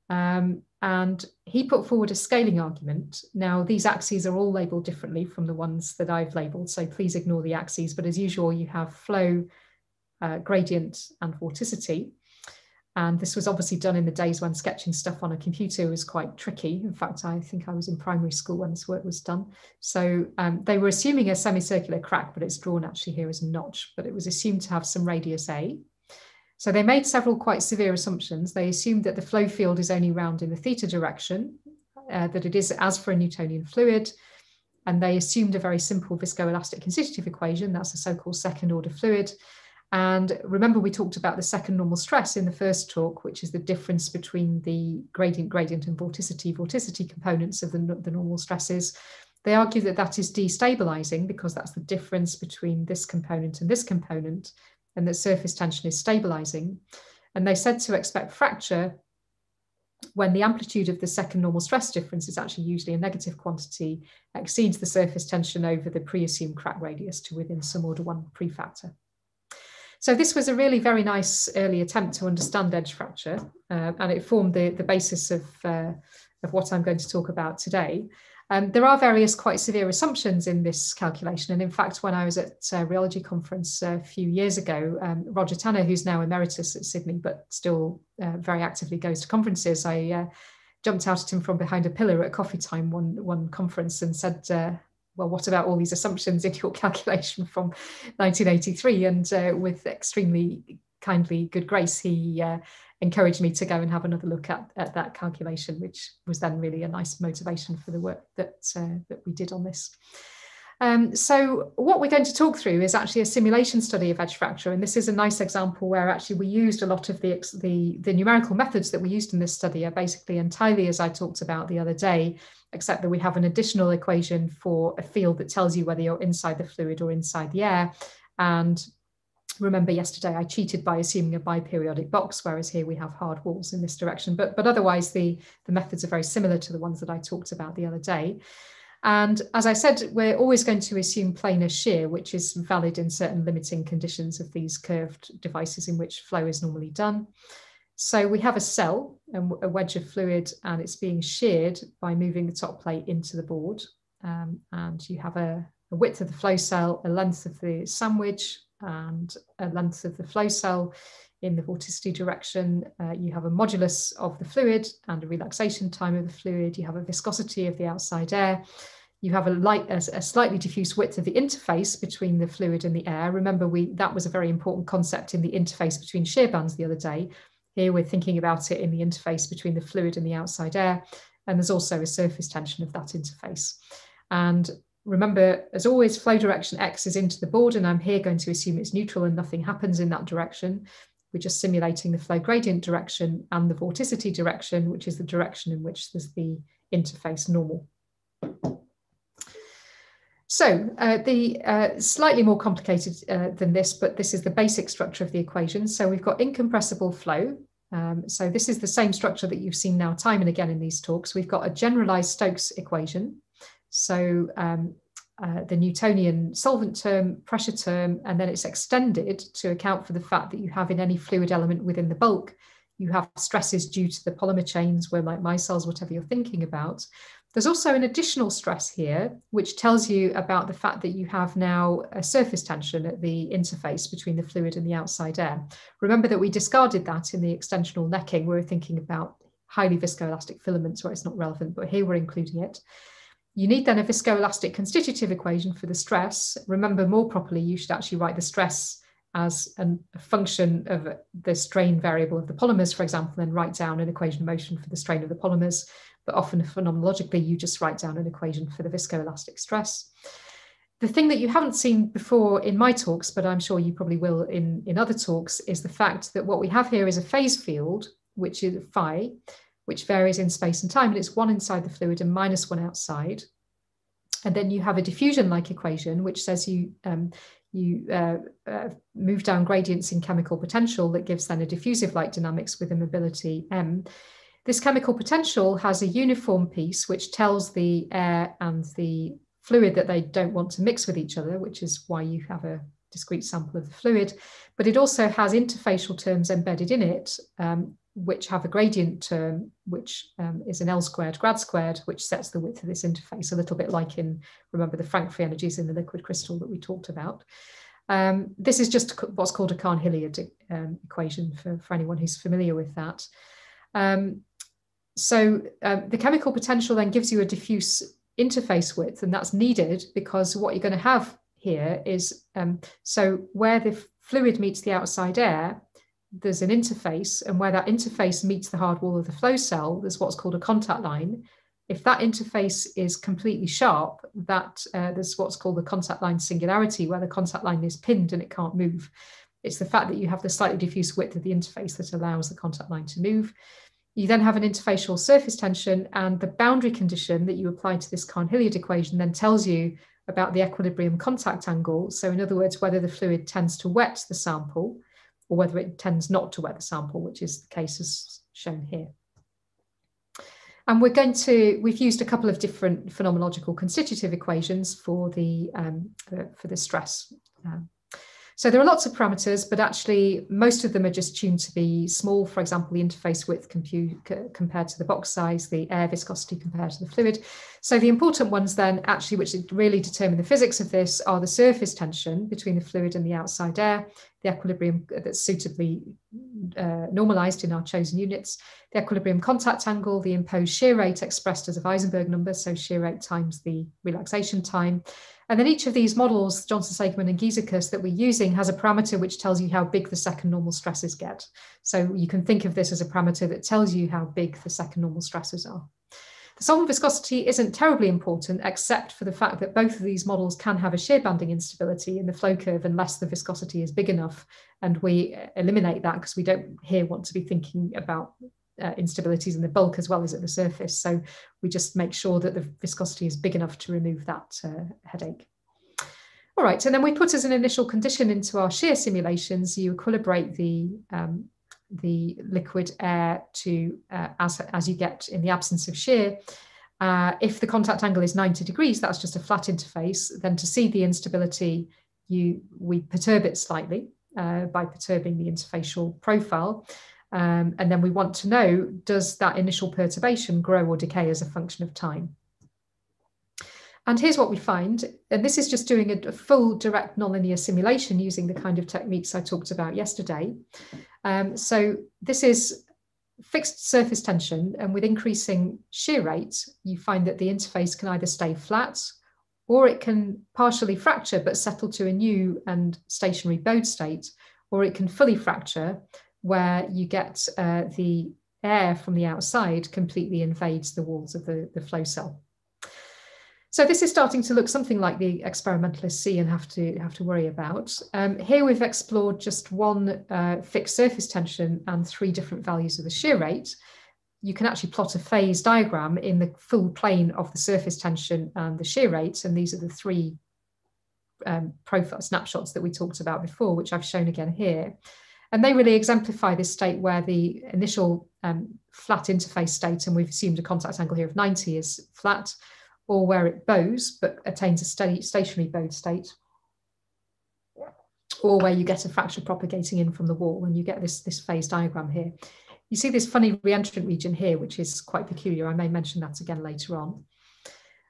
Um, and he put forward a scaling argument. Now, these axes are all labeled differently from the ones that I've labeled, so please ignore the axes. But as usual, you have flow, uh, gradient, and vorticity. And this was obviously done in the days when sketching stuff on a computer was quite tricky. In fact, I think I was in primary school when this work was done. So um, they were assuming a semicircular crack, but it's drawn actually here as a notch, but it was assumed to have some radius A. So they made several quite severe assumptions. They assumed that the flow field is only round in the theta direction, uh, that it is as for a Newtonian fluid, and they assumed a very simple viscoelastic constitutive equation, that's a so-called second order fluid, and remember, we talked about the second normal stress in the first talk, which is the difference between the gradient, gradient, and vorticity, vorticity components of the, the normal stresses. They argue that that is destabilizing because that's the difference between this component and this component, and that surface tension is stabilizing. And they said to expect fracture when the amplitude of the second normal stress difference is actually usually a negative quantity, exceeds the surface tension over the pre-assumed crack radius to within some order one prefactor. So this was a really very nice early attempt to understand edge fracture, uh, and it formed the, the basis of, uh, of what I'm going to talk about today. Um, there are various quite severe assumptions in this calculation. And in fact, when I was at a rheology conference a few years ago, um, Roger Tanner, who's now emeritus at Sydney, but still uh, very actively goes to conferences, I uh, jumped out at him from behind a pillar at coffee time one, one conference and said, uh, well, what about all these assumptions in your [laughs] calculation from 1983? And uh, with extremely kindly good grace, he uh, encouraged me to go and have another look at, at that calculation, which was then really a nice motivation for the work that, uh, that we did on this. Um, so what we're going to talk through is actually a simulation study of edge fracture. And this is a nice example where actually we used a lot of the, the, the numerical methods that we used in this study are basically entirely as I talked about the other day, except that we have an additional equation for a field that tells you whether you're inside the fluid or inside the air. And remember yesterday I cheated by assuming a biperiodic box, whereas here we have hard walls in this direction. But, but otherwise, the, the methods are very similar to the ones that I talked about the other day. And as I said, we're always going to assume planar shear, which is valid in certain limiting conditions of these curved devices in which flow is normally done. So we have a cell, and a wedge of fluid, and it's being sheared by moving the top plate into the board. Um, and you have a, a width of the flow cell, a length of the sandwich, and a length of the flow cell in the vorticity direction. Uh, you have a modulus of the fluid and a relaxation time of the fluid. You have a viscosity of the outside air. You have a light, a, a, slightly diffuse width of the interface between the fluid and the air. Remember, we that was a very important concept in the interface between shear bands the other day. Here we're thinking about it in the interface between the fluid and the outside air. And there's also a surface tension of that interface. And remember, as always, flow direction X is into the board, and I'm here going to assume it's neutral and nothing happens in that direction. We're just simulating the flow gradient direction and the vorticity direction, which is the direction in which there's the interface normal. So uh, the uh, slightly more complicated uh, than this, but this is the basic structure of the equation. So we've got incompressible flow. Um, so this is the same structure that you've seen now time and again in these talks. We've got a generalized Stokes equation, so um, uh, the Newtonian solvent term, pressure term, and then it's extended to account for the fact that you have in any fluid element within the bulk, you have stresses due to the polymer chains where like micelles, whatever you're thinking about. There's also an additional stress here, which tells you about the fact that you have now a surface tension at the interface between the fluid and the outside air. Remember that we discarded that in the extensional necking. We were thinking about highly viscoelastic filaments where it's not relevant, but here we're including it. You need then a viscoelastic constitutive equation for the stress. Remember more properly, you should actually write the stress as an, a function of the strain variable of the polymers, for example, then write down an equation of motion for the strain of the polymers. But often phenomenologically, you just write down an equation for the viscoelastic stress. The thing that you haven't seen before in my talks, but I'm sure you probably will in, in other talks, is the fact that what we have here is a phase field, which is phi, which varies in space and time, and it's one inside the fluid and minus one outside. And then you have a diffusion-like equation, which says you um, you uh, uh, move down gradients in chemical potential that gives then a diffusive-like dynamics with a mobility m. This chemical potential has a uniform piece which tells the air and the fluid that they don't want to mix with each other, which is why you have a discrete sample of the fluid. But it also has interfacial terms embedded in it, um, which have a gradient term, which um, is an L squared grad squared, which sets the width of this interface, a little bit like in, remember the Frank free energies in the liquid crystal that we talked about. Um, this is just what's called a Cahn-Hilliard um, equation for, for anyone who's familiar with that. Um, so um, the chemical potential then gives you a diffuse interface width, and that's needed because what you're going to have here is, um, so where the fluid meets the outside air, there's an interface, and where that interface meets the hard wall of the flow cell, there's what's called a contact line. If that interface is completely sharp, that uh, there's what's called the contact line singularity, where the contact line is pinned and it can't move. It's the fact that you have the slightly diffuse width of the interface that allows the contact line to move. You then have an interfacial surface tension, and the boundary condition that you apply to this Cahn-Hilliard equation then tells you about the equilibrium contact angle. So, in other words, whether the fluid tends to wet the sample or whether it tends not to wet the sample, which is the case as shown here. And we're going to, we've used a couple of different phenomenological constitutive equations for the, um, uh, for the stress um, so there are lots of parameters, but actually most of them are just tuned to be small. For example, the interface width compared to the box size, the air viscosity compared to the fluid. So the important ones then actually, which really determine the physics of this are the surface tension between the fluid and the outside air, the equilibrium that's suitably uh, normalized in our chosen units, the equilibrium contact angle, the imposed shear rate expressed as a Weissenberg number, so shear rate times the relaxation time, and then each of these models, Johnson, Segalman, and Giesekus, that we're using has a parameter which tells you how big the second normal stresses get. So you can think of this as a parameter that tells you how big the second normal stresses are. The solvent viscosity isn't terribly important, except for the fact that both of these models can have a shear banding instability in the flow curve unless the viscosity is big enough. And we uh, eliminate that because we don't here want to be thinking about uh, instabilities in the bulk as well as at the surface. So we just make sure that the viscosity is big enough to remove that uh, headache. All right, and then we put as an initial condition into our shear simulations, you equilibrate the um, the liquid air to uh, as, as you get in the absence of shear. Uh, if the contact angle is 90 degrees, that's just a flat interface. Then to see the instability, you we perturb it slightly uh, by perturbing the interfacial profile. Um, and then we want to know, does that initial perturbation grow or decay as a function of time? And here's what we find, and this is just doing a, full direct nonlinear simulation using the kind of techniques I talked about yesterday. Um, so this is fixed surface tension, and with increasing shear rate, you find that the interface can either stay flat or it can partially fracture but settle to a new and stationary bowed state, or it can fully fracture where you get uh, the air from the outside completely invades the walls of the, the flow cell. So this is starting to look something like the experimentalists see and have to have to worry about. Um, here we've explored just one uh, fixed surface tension and three different values of the shear rate. You can actually plot a phase diagram in the full plane of the surface tension and the shear rate, and these are the three um, profile snapshots that we talked about before, which I've shown again here. And they really exemplify this state where the initial um, flat interface state, and we've assumed a contact angle here of 90 is flat, or where it bows but attains a steady, stationary bowed state, or where you get a fracture propagating in from the wall and you get this, this phase diagram here. You see this funny reentrant region here, which is quite peculiar. I may mention that again later on.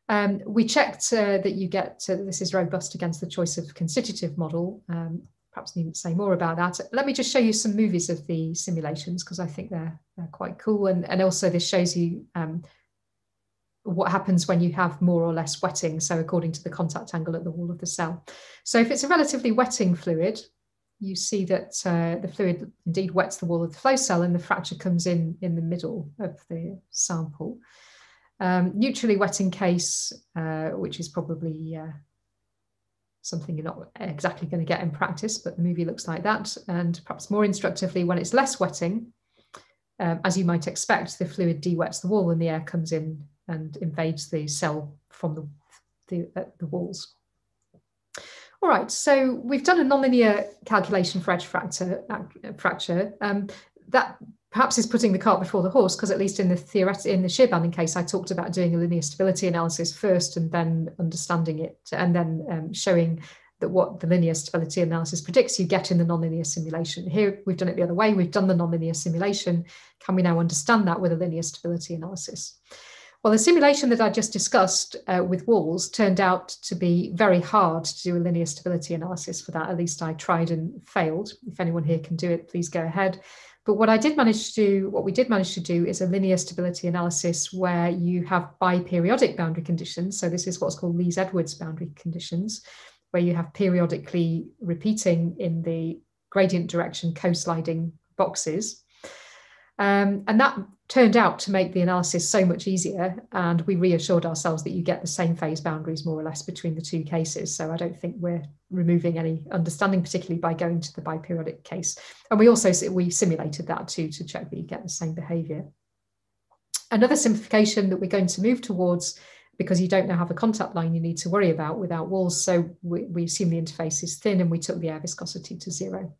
Um, we checked uh, that you get, uh, this is robust against the choice of constitutive model. Um, perhaps needn't say more about that. Let me just show you some movies of the simulations because I think they're, they're quite cool. And, and also this shows you um, what happens when you have more or less wetting. So according to the contact angle at the wall of the cell. So if it's a relatively wetting fluid, you see that uh, the fluid indeed wets the wall of the flow cell and the fracture comes in in the middle of the sample. Um, neutrally wetting case, uh, which is probably uh, something you're not exactly going to get in practice, but the movie looks like that. And perhaps more instructively, when it's less wetting, um, as you might expect, the fluid de-wets the wall and the air comes in and invades the cell from the, the, uh, the walls. All right, so we've done a nonlinear calculation for edge fracture. Uh, fracture. Um, that perhaps is putting the cart before the horse, because at least in the theoretic in the shear banding case, I talked about doing a linear stability analysis first and then understanding it, and then um, showing that what the linear stability analysis predicts you get in the nonlinear simulation. Here we've done it the other way. We've done the nonlinear simulation. Can we now understand that with a linear stability analysis? Well, the simulation that I just discussed uh, with walls turned out to be very hard to do a linear stability analysis for that. At least I tried and failed. If anyone here can do it, please go ahead. But what I did manage to do, what we did manage to do is a linear stability analysis where you have biperiodic boundary conditions. So this is what's called Lees-Edwards boundary conditions, where you have periodically repeating in the gradient direction co-sliding boxes. Um, and that turned out to make the analysis so much easier. And we reassured ourselves that you get the same phase boundaries more or less between the two cases. So I don't think we're removing any understanding, particularly by going to the biperiodic case. And we also we simulated that too to check that you get the same behavior. Another simplification that we're going to move towards because you don't now have a contact line you need to worry about without walls. So we, we assume the interface is thin and we took the air viscosity to zero.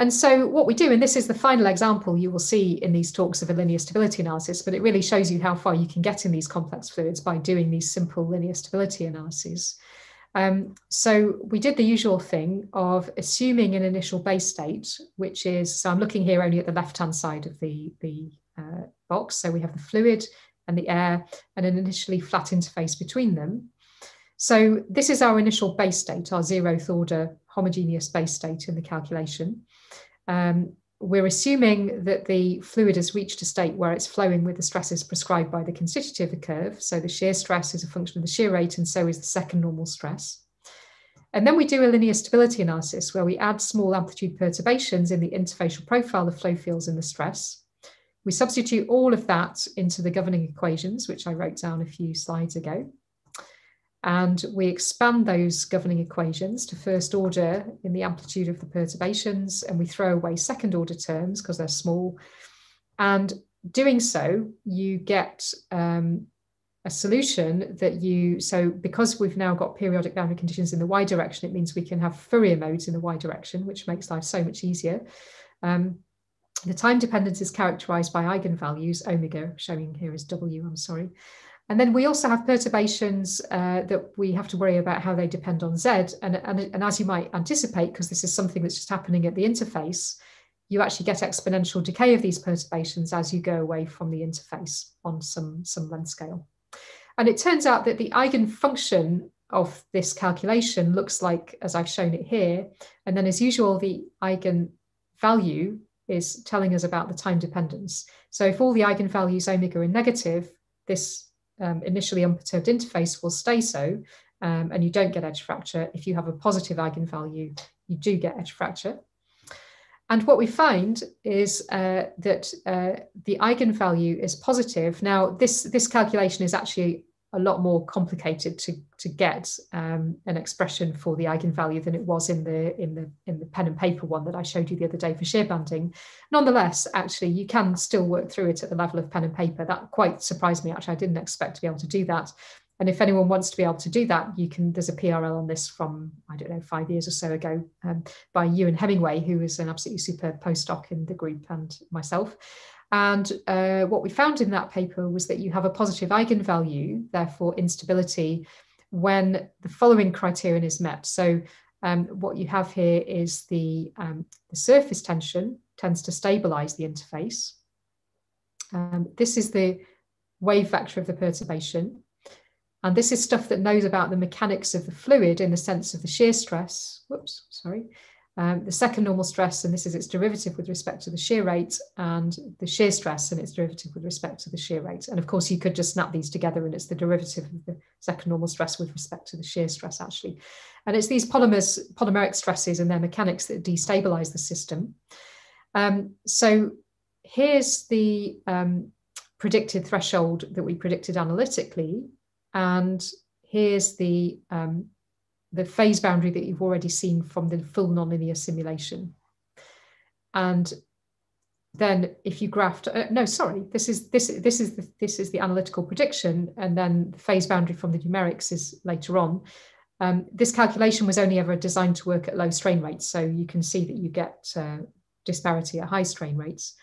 And so what we do, and this is the final example you will see in these talks of a linear stability analysis, but it really shows you how far you can get in these complex fluids by doing these simple linear stability analyses. Um, so we did the usual thing of assuming an initial base state, which is, so I'm looking here only at the left-hand side of the, the uh, box. So we have the fluid and the air and an initially flat interface between them. So this is our initial base state, our zeroth order homogeneous base state in the calculation. Um, we're assuming that the fluid has reached a state where it's flowing with the stresses prescribed by the constitutive curve. So the shear stress is a function of the shear rate, and so is the second normal stress. And then we do a linear stability analysis where we add small amplitude perturbations in the interfacial profile of flow fields and the stress. We substitute all of that into the governing equations, which I wrote down a few slides ago. And we expand those governing equations to first order in the amplitude of the perturbations, and we throw away second order terms because they're small. And doing so, you get um, a solution that you, so because we've now got periodic boundary conditions in the y direction, it means we can have Fourier modes in the y direction, which makes life so much easier. Um, the time dependence is characterized by eigenvalues, omega, showing here is W, I'm sorry. And then we also have perturbations uh, that we have to worry about how they depend on Z. And, and, and as you might anticipate, because this is something that's just happening at the interface, you actually get exponential decay of these perturbations as you go away from the interface on some, some length scale. And it turns out that the eigenfunction of this calculation looks like, as I've shown it here. And then as usual, the eigenvalue is telling us about the time dependence. So if all the eigenvalues omega are negative, this um, initially unperturbed interface will stay so, um, and you don't get edge fracture. If you have a positive eigenvalue, you do get edge fracture. And what we find is uh, that uh, the eigenvalue is positive. Now, this, this calculation is actually a lot more complicated to, to get um, an expression for the eigenvalue than it was in the, in, the, in the pen and paper one that I showed you the other day for shear banding. Nonetheless, actually, you can still work through it at the level of pen and paper. That quite surprised me, actually. I didn't expect to be able to do that. And if anyone wants to be able to do that, you can. There's a PRL on this from I don't know five years or so ago um, by Ewan Hemingway, who is an absolutely superb postdoc in the group, and myself. And uh, what we found in that paper was that you have a positive eigenvalue, therefore instability, when the following criterion is met. So um, what you have here is the, um, the surface tension tends to stabilize the interface. Um, this is the wave vector of the perturbation. And this is stuff that knows about the mechanics of the fluid in the sense of the shear stress. Whoops, sorry. Um, the second normal stress, and this is its derivative with respect to the shear rate, and the shear stress and its derivative with respect to the shear rate. And of course, you could just snap these together, and it's the derivative of the second normal stress with respect to the shear stress, actually. And it's these polymers, polymeric stresses and their mechanics that destabilize the system. Um, so here's the um, predicted threshold that we predicted analytically and here's the, um, the phase boundary that you've already seen from the full nonlinear simulation. And then if you graphed, uh, no, sorry, this is this this is the, this is the analytical prediction, and then the phase boundary from the numerics is later on. Um, this calculation was only ever designed to work at low strain rates, so you can see that you get uh, disparity at high strain rates.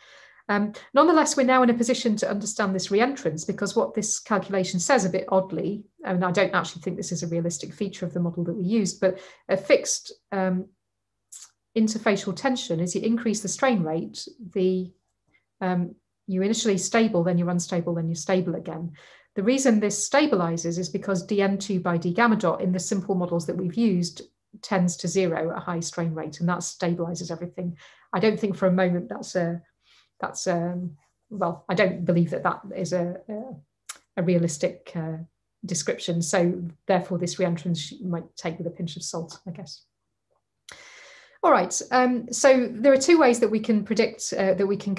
Um, nonetheless, we're now in a position to understand this reentrance because what this calculation says a bit oddly, and I don't actually think this is a realistic feature of the model that we used, but a fixed um, interfacial tension, as you increase the strain rate, the um, you're initially stable, then you're unstable, then you're stable again. The reason this stabilizes is because dn2 by d gamma dot in the simple models that we've used tends to zero at a high strain rate, and that stabilizes everything. I don't think for a moment that's a that's um, well, I don't believe that that is a, a, a realistic uh, description. So therefore, this reentrance might take with a pinch of salt, I guess. All right. Um, so there are two ways that we can predict uh, that we can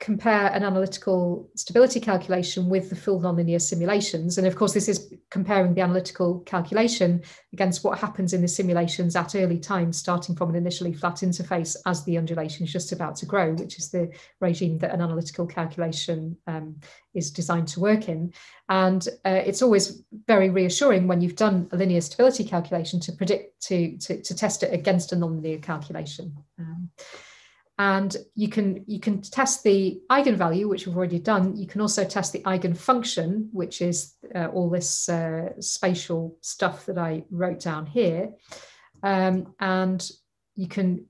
compare an analytical stability calculation with the full nonlinear simulations. And of course, this is comparing the analytical calculation against what happens in the simulations at early times, starting from an initially flat interface as the undulation is just about to grow, which is the regime that an analytical calculation um, is designed to work in. And uh, it's always very reassuring when you've done a linear stability calculation to predict, to, to, to test it against a nonlinear calculation. Um, and you can you can test the eigenvalue which we've already done. You can also test the eigenfunction which is uh, all this uh, spatial stuff that i wrote down here. Um, and you can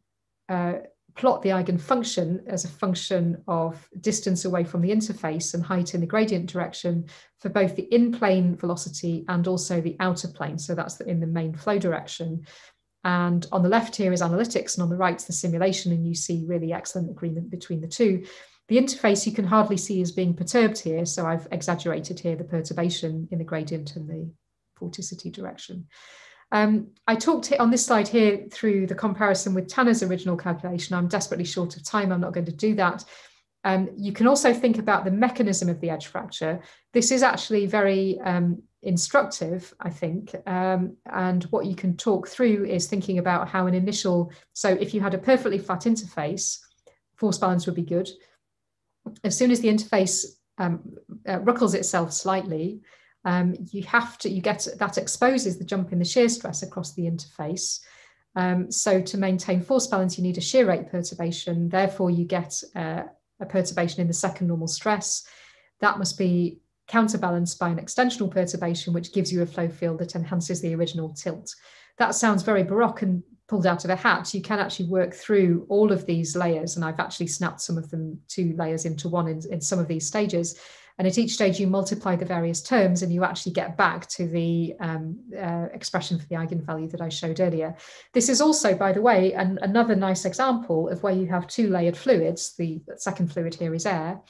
uh, plot the eigenfunction as a function of distance away from the interface and height in the gradient direction for both the in-plane velocity and also the outer plane. So that's in the main flow direction and on the left here is analytics, and on the right is the simulation, and you see really excellent agreement between the two. The interface you can hardly see as being perturbed here, so I've exaggerated here the perturbation in the gradient and the vorticity direction. Um, I talked on this slide here through the comparison with Tanner's original calculation. I'm desperately short of time, I'm not going to do that. Um, you can also think about the mechanism of the edge fracture. This is actually very um, instructive, I think. Um, and what you can talk through is thinking about how an initial, so if you had a perfectly flat interface, force balance would be good. As soon as the interface um, uh, ruckles itself slightly, um, you have to, you get, that exposes the jump in the shear stress across the interface. Um, so to maintain force balance, you need a shear rate perturbation. Therefore, you get uh, a perturbation in the second normal stress. That must be counterbalanced by an extensional perturbation, which gives you a flow field that enhances the original tilt. That sounds very baroque and pulled out of a hat. You can actually work through all of these layers, and I've actually snapped some of them two layers into one in, in some of these stages. And at each stage, you multiply the various terms and you actually get back to the um, uh, expression for the eigenvalue that I showed earlier. This is also, by the way, an, another nice example of where you have two layered fluids. The second fluid here is air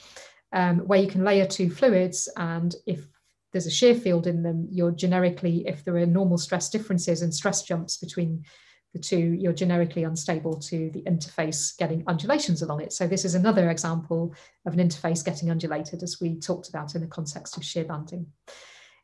um, where you can layer two fluids and if there's a shear field in them, you're generically, if there are normal stress differences and stress jumps between the two, you're generically unstable to the interface getting undulations along it. So this is another example of an interface getting undulated as we talked about in the context of shear banding.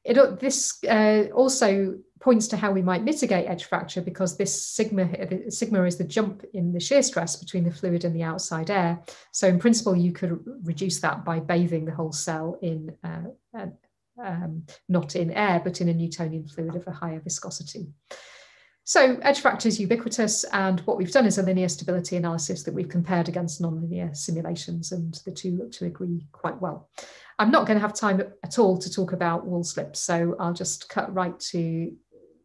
It, this uh, also points to how we might mitigate edge fracture because this sigma, sigma is the jump in the shear stress between the fluid and the outside air. So in principle, you could reduce that by bathing the whole cell in, uh, um, not in air, but in a Newtonian fluid of a higher viscosity. So edge fracture is ubiquitous, and what we've done is a linear stability analysis that we've compared against nonlinear simulations, and the two look to agree quite well. I'm not going to have time at all to talk about wall slips, so I'll just cut right to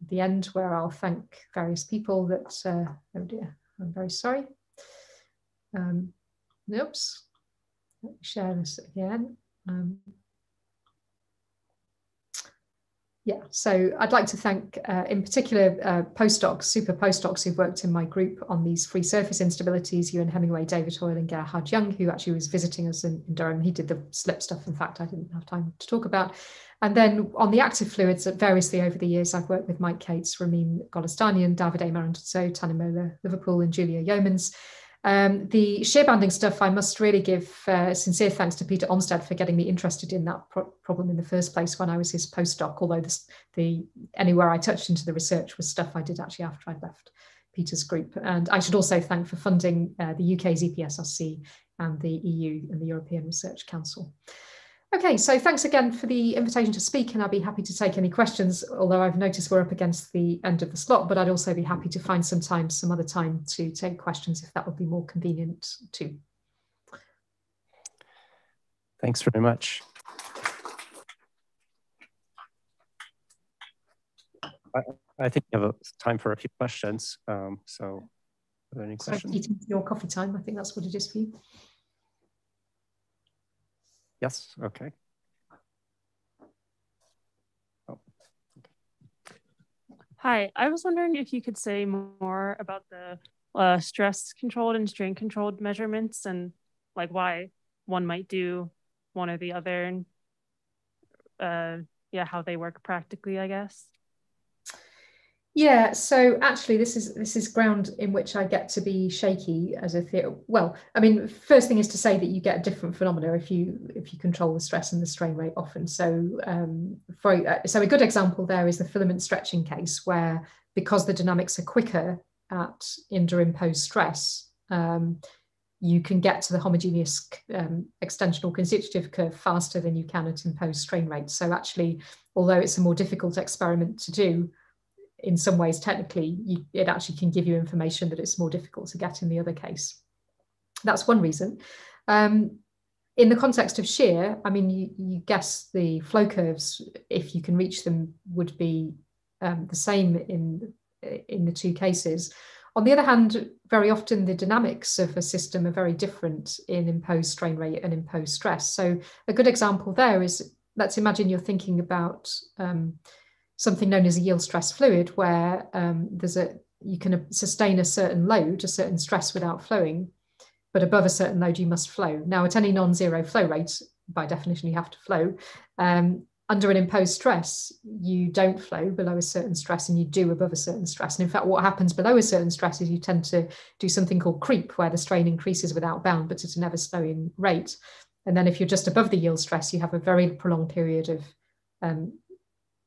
the end where I'll thank various people that, uh, oh dear, I'm very sorry. Um, oops, share this again. Um, yeah, so I'd like to thank, uh, in particular, uh, postdocs, super postdocs who've worked in my group on these free surface instabilities, Ewan Hemingway, David Hoyle, and Gerhard Young, who actually was visiting us in, in Durham. He did the slip stuff, in fact, I didn't have time to talk about. And then on the active fluids, variously over the years, I've worked with Mike Cates, Ramin Golestanian, David A. Tanniemola, Liverpool, and Julia Yeomans. Um, the shear banding stuff, I must really give uh, sincere thanks to Peter Olmsted for getting me interested in that pro problem in the first place when I was his postdoc, although this, the anywhere I touched into the research was stuff I did actually after I'd left Peter's group. And I should also thank for funding uh, the UK's EPSRC and the EU and the European Research Council. Okay, so thanks again for the invitation to speak, and I'll be happy to take any questions, although I've noticed we're up against the end of the slot, but I'd also be happy to find some time, some other time to take questions if that would be more convenient too. Thanks very much. I, I think we have a, time for a few questions. Um, so, are there any questions? So, your coffee time, I think that's what it is for you. Yes, okay. Oh. Hi, I was wondering if you could say more about the uh, stress controlled and strain controlled measurements and like why one might do one or the other and uh, yeah, how they work practically, I guess. Yeah, so actually, this is this is ground in which I get to be shaky as a theatre. Well, I mean, first thing is to say that you get a different phenomena if you if you control the stress and the strain rate often. So, um, for uh, so a good example there is the filament stretching case, where because the dynamics are quicker at under imposed stress, um, you can get to the homogeneous um, extensional constitutive curve faster than you can at imposed strain rates. So actually, although it's a more difficult experiment to do in some ways, technically, you, it actually can give you information that it's more difficult to get in the other case. That's one reason. Um, in the context of shear, I mean, you, you, guess the flow curves, if you can reach them, would be um, the same in, in the two cases. On the other hand, very often the dynamics of a system are very different in imposed strain rate and imposed stress. So a good example there is, let's imagine you're thinking about um, something known as a yield stress fluid, where um, there's a you can sustain a certain load, a certain stress without flowing, but above a certain load you must flow. Now, at any non-zero flow rate, by definition, you have to flow. Um, under an imposed stress, you don't flow below a certain stress and you do above a certain stress. And in fact, what happens below a certain stress is you tend to do something called creep, where the strain increases without bound, but at a never slowing rate. And then if you're just above the yield stress, you have a very prolonged period of um,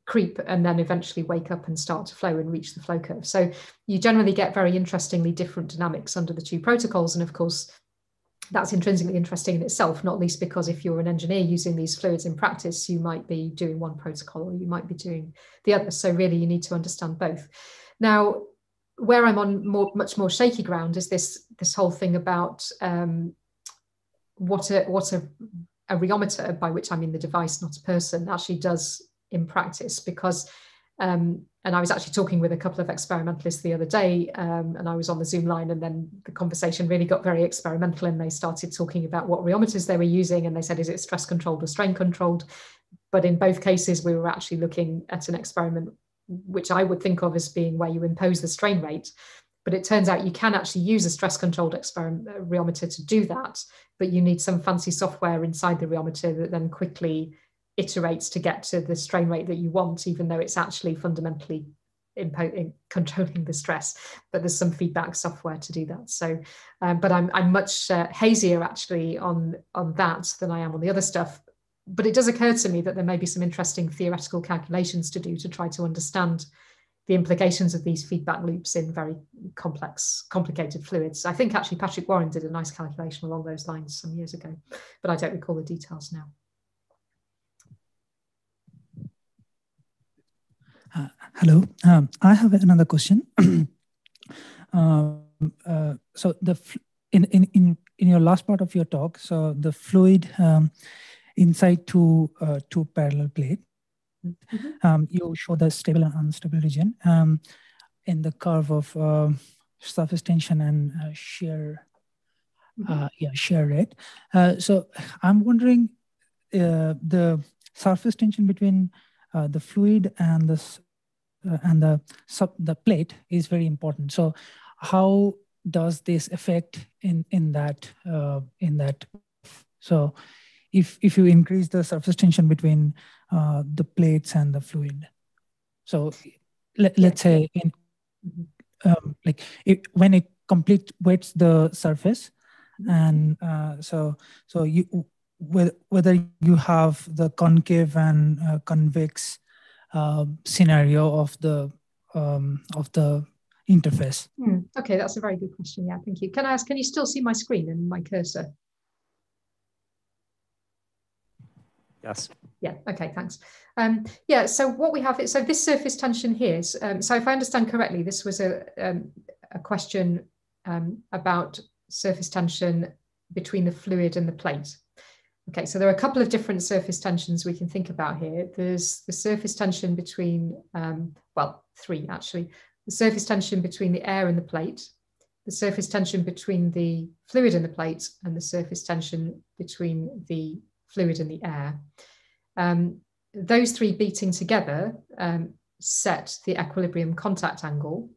creep and then eventually wake up and start to flow and reach the flow curve. So you generally get very interestingly different dynamics under the two protocols. And of course, that's intrinsically interesting in itself, not least because if you're an engineer using these fluids in practice, you might be doing one protocol or you might be doing the other. So really you need to understand both. Now, where I'm on more, much more shaky ground is this, this whole thing about um, what a, what a, a rheometer, by which I mean the device, not a person, actually does in practice because um, and I was actually talking with a couple of experimentalists the other day, um, and I was on the Zoom line, and then the conversation really got very experimental, and they started talking about what rheometers they were using, and they said, "Is it stress controlled or strain controlled?" But in both cases, we were actually looking at an experiment which I would think of as being where you impose the strain rate. But it turns out you can actually use a stress controlled experiment uh, rheometer to do that, but you need some fancy software inside the rheometer that then quickly iterates to get to the strain rate that you want, even though it's actually fundamentally impo- controlling the stress. But there's some feedback software to do that. So, um, but I'm I'm much uh, hazier actually on on that than I am on the other stuff. But it does occur to me that there may be some interesting theoretical calculations to do to try to understand the implications of these feedback loops in very complex, complicated fluids. I think actually Patrick Warren did a nice calculation along those lines some years ago, but I don't recall the details now. Uh, hello, um, I have another question. [clears throat] um, uh, so the in, in in in your last part of your talk, so the fluid um, inside two uh, two parallel plate, mm -hmm. you show the stable and unstable region um, in the curve of uh, surface tension and uh, shear. Mm -hmm. yeah, shear rate. so I'm wondering the surface tension between uh, the fluid and the uh, and the sub the plate is very important. So how does this affect in in that uh, in that? So if if you increase the surface tension between uh, the plates and the fluid, so let, let's say in um, like it, when it complete wets the surface and uh, so so you whether you have the concave and uh, convex uh, scenario of the um, of the interface? Hmm. Okay, that's a very good question. Yeah, thank you. Can I ask? Can you still see my screen and my cursor? Yes. Yeah. Okay. Thanks. Um, yeah. So what we have is so this surface tension here. Is, um, so if I understand correctly, this was a um, a question um, about surface tension between the fluid and the plate. Okay, so there are a couple of different surface tensions we can think about here. There's the surface tension between, um, well, three actually. The surface tension between the air and the plate, the surface tension between the fluid and the plate, and the surface tension between the fluid and the air. Um, those three beating together um, set the equilibrium contact angle.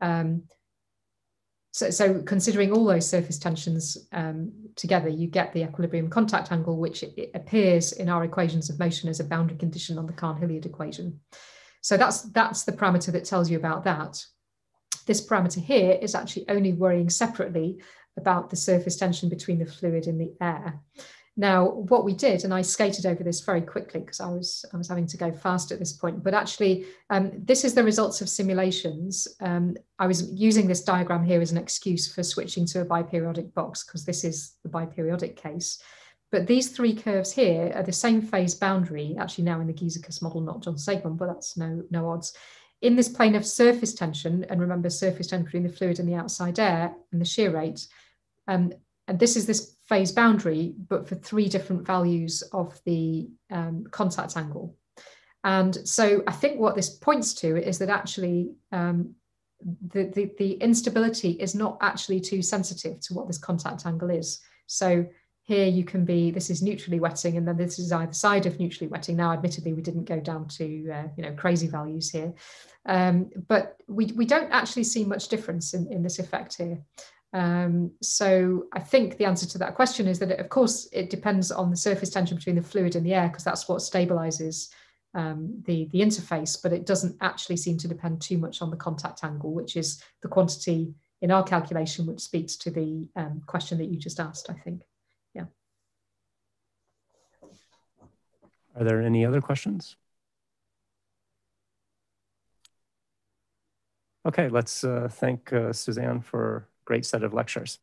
Um, so, so considering all those surface tensions um, together, you get the equilibrium contact angle, which appears in our equations of motion as a boundary condition on the Cahn-Hilliard equation. So that's, that's the parameter that tells you about that. This parameter here is actually only worrying separately about the surface tension between the fluid and the air. Now, what we did, and I skated over this very quickly because I was I was having to go fast at this point, but actually, um, this is the results of simulations. Um, I was using this diagram here as an excuse for switching to a biperiodic box because this is the biperiodic case. But these three curves here are the same phase boundary, actually now in the Giesekus model, not Johnson-Segalman, but that's no, no odds. In this plane of surface tension, and remember surface tension between the fluid and the outside air and the shear rate, um, and this is this phase boundary, but for three different values of the um, contact angle. And so I think what this points to is that actually um, the, the, the, instability is not actually too sensitive to what this contact angle is. So here you can be, this is neutrally wetting, and then this is either side of neutrally wetting. Now, admittedly, we didn't go down to, uh, you know, crazy values here, um, but we, we don't actually see much difference in, in this effect here. Um, so I think the answer to that question is that, it, of course, it depends on the surface tension between the fluid and the air because that's what stabilizes um, the, the interface, but it doesn't actually seem to depend too much on the contact angle, which is the quantity in our calculation, which speaks to the um, question that you just asked, I think. Yeah. Are there any other questions? Okay, let's uh, thank uh, Suzanne for great set of lectures.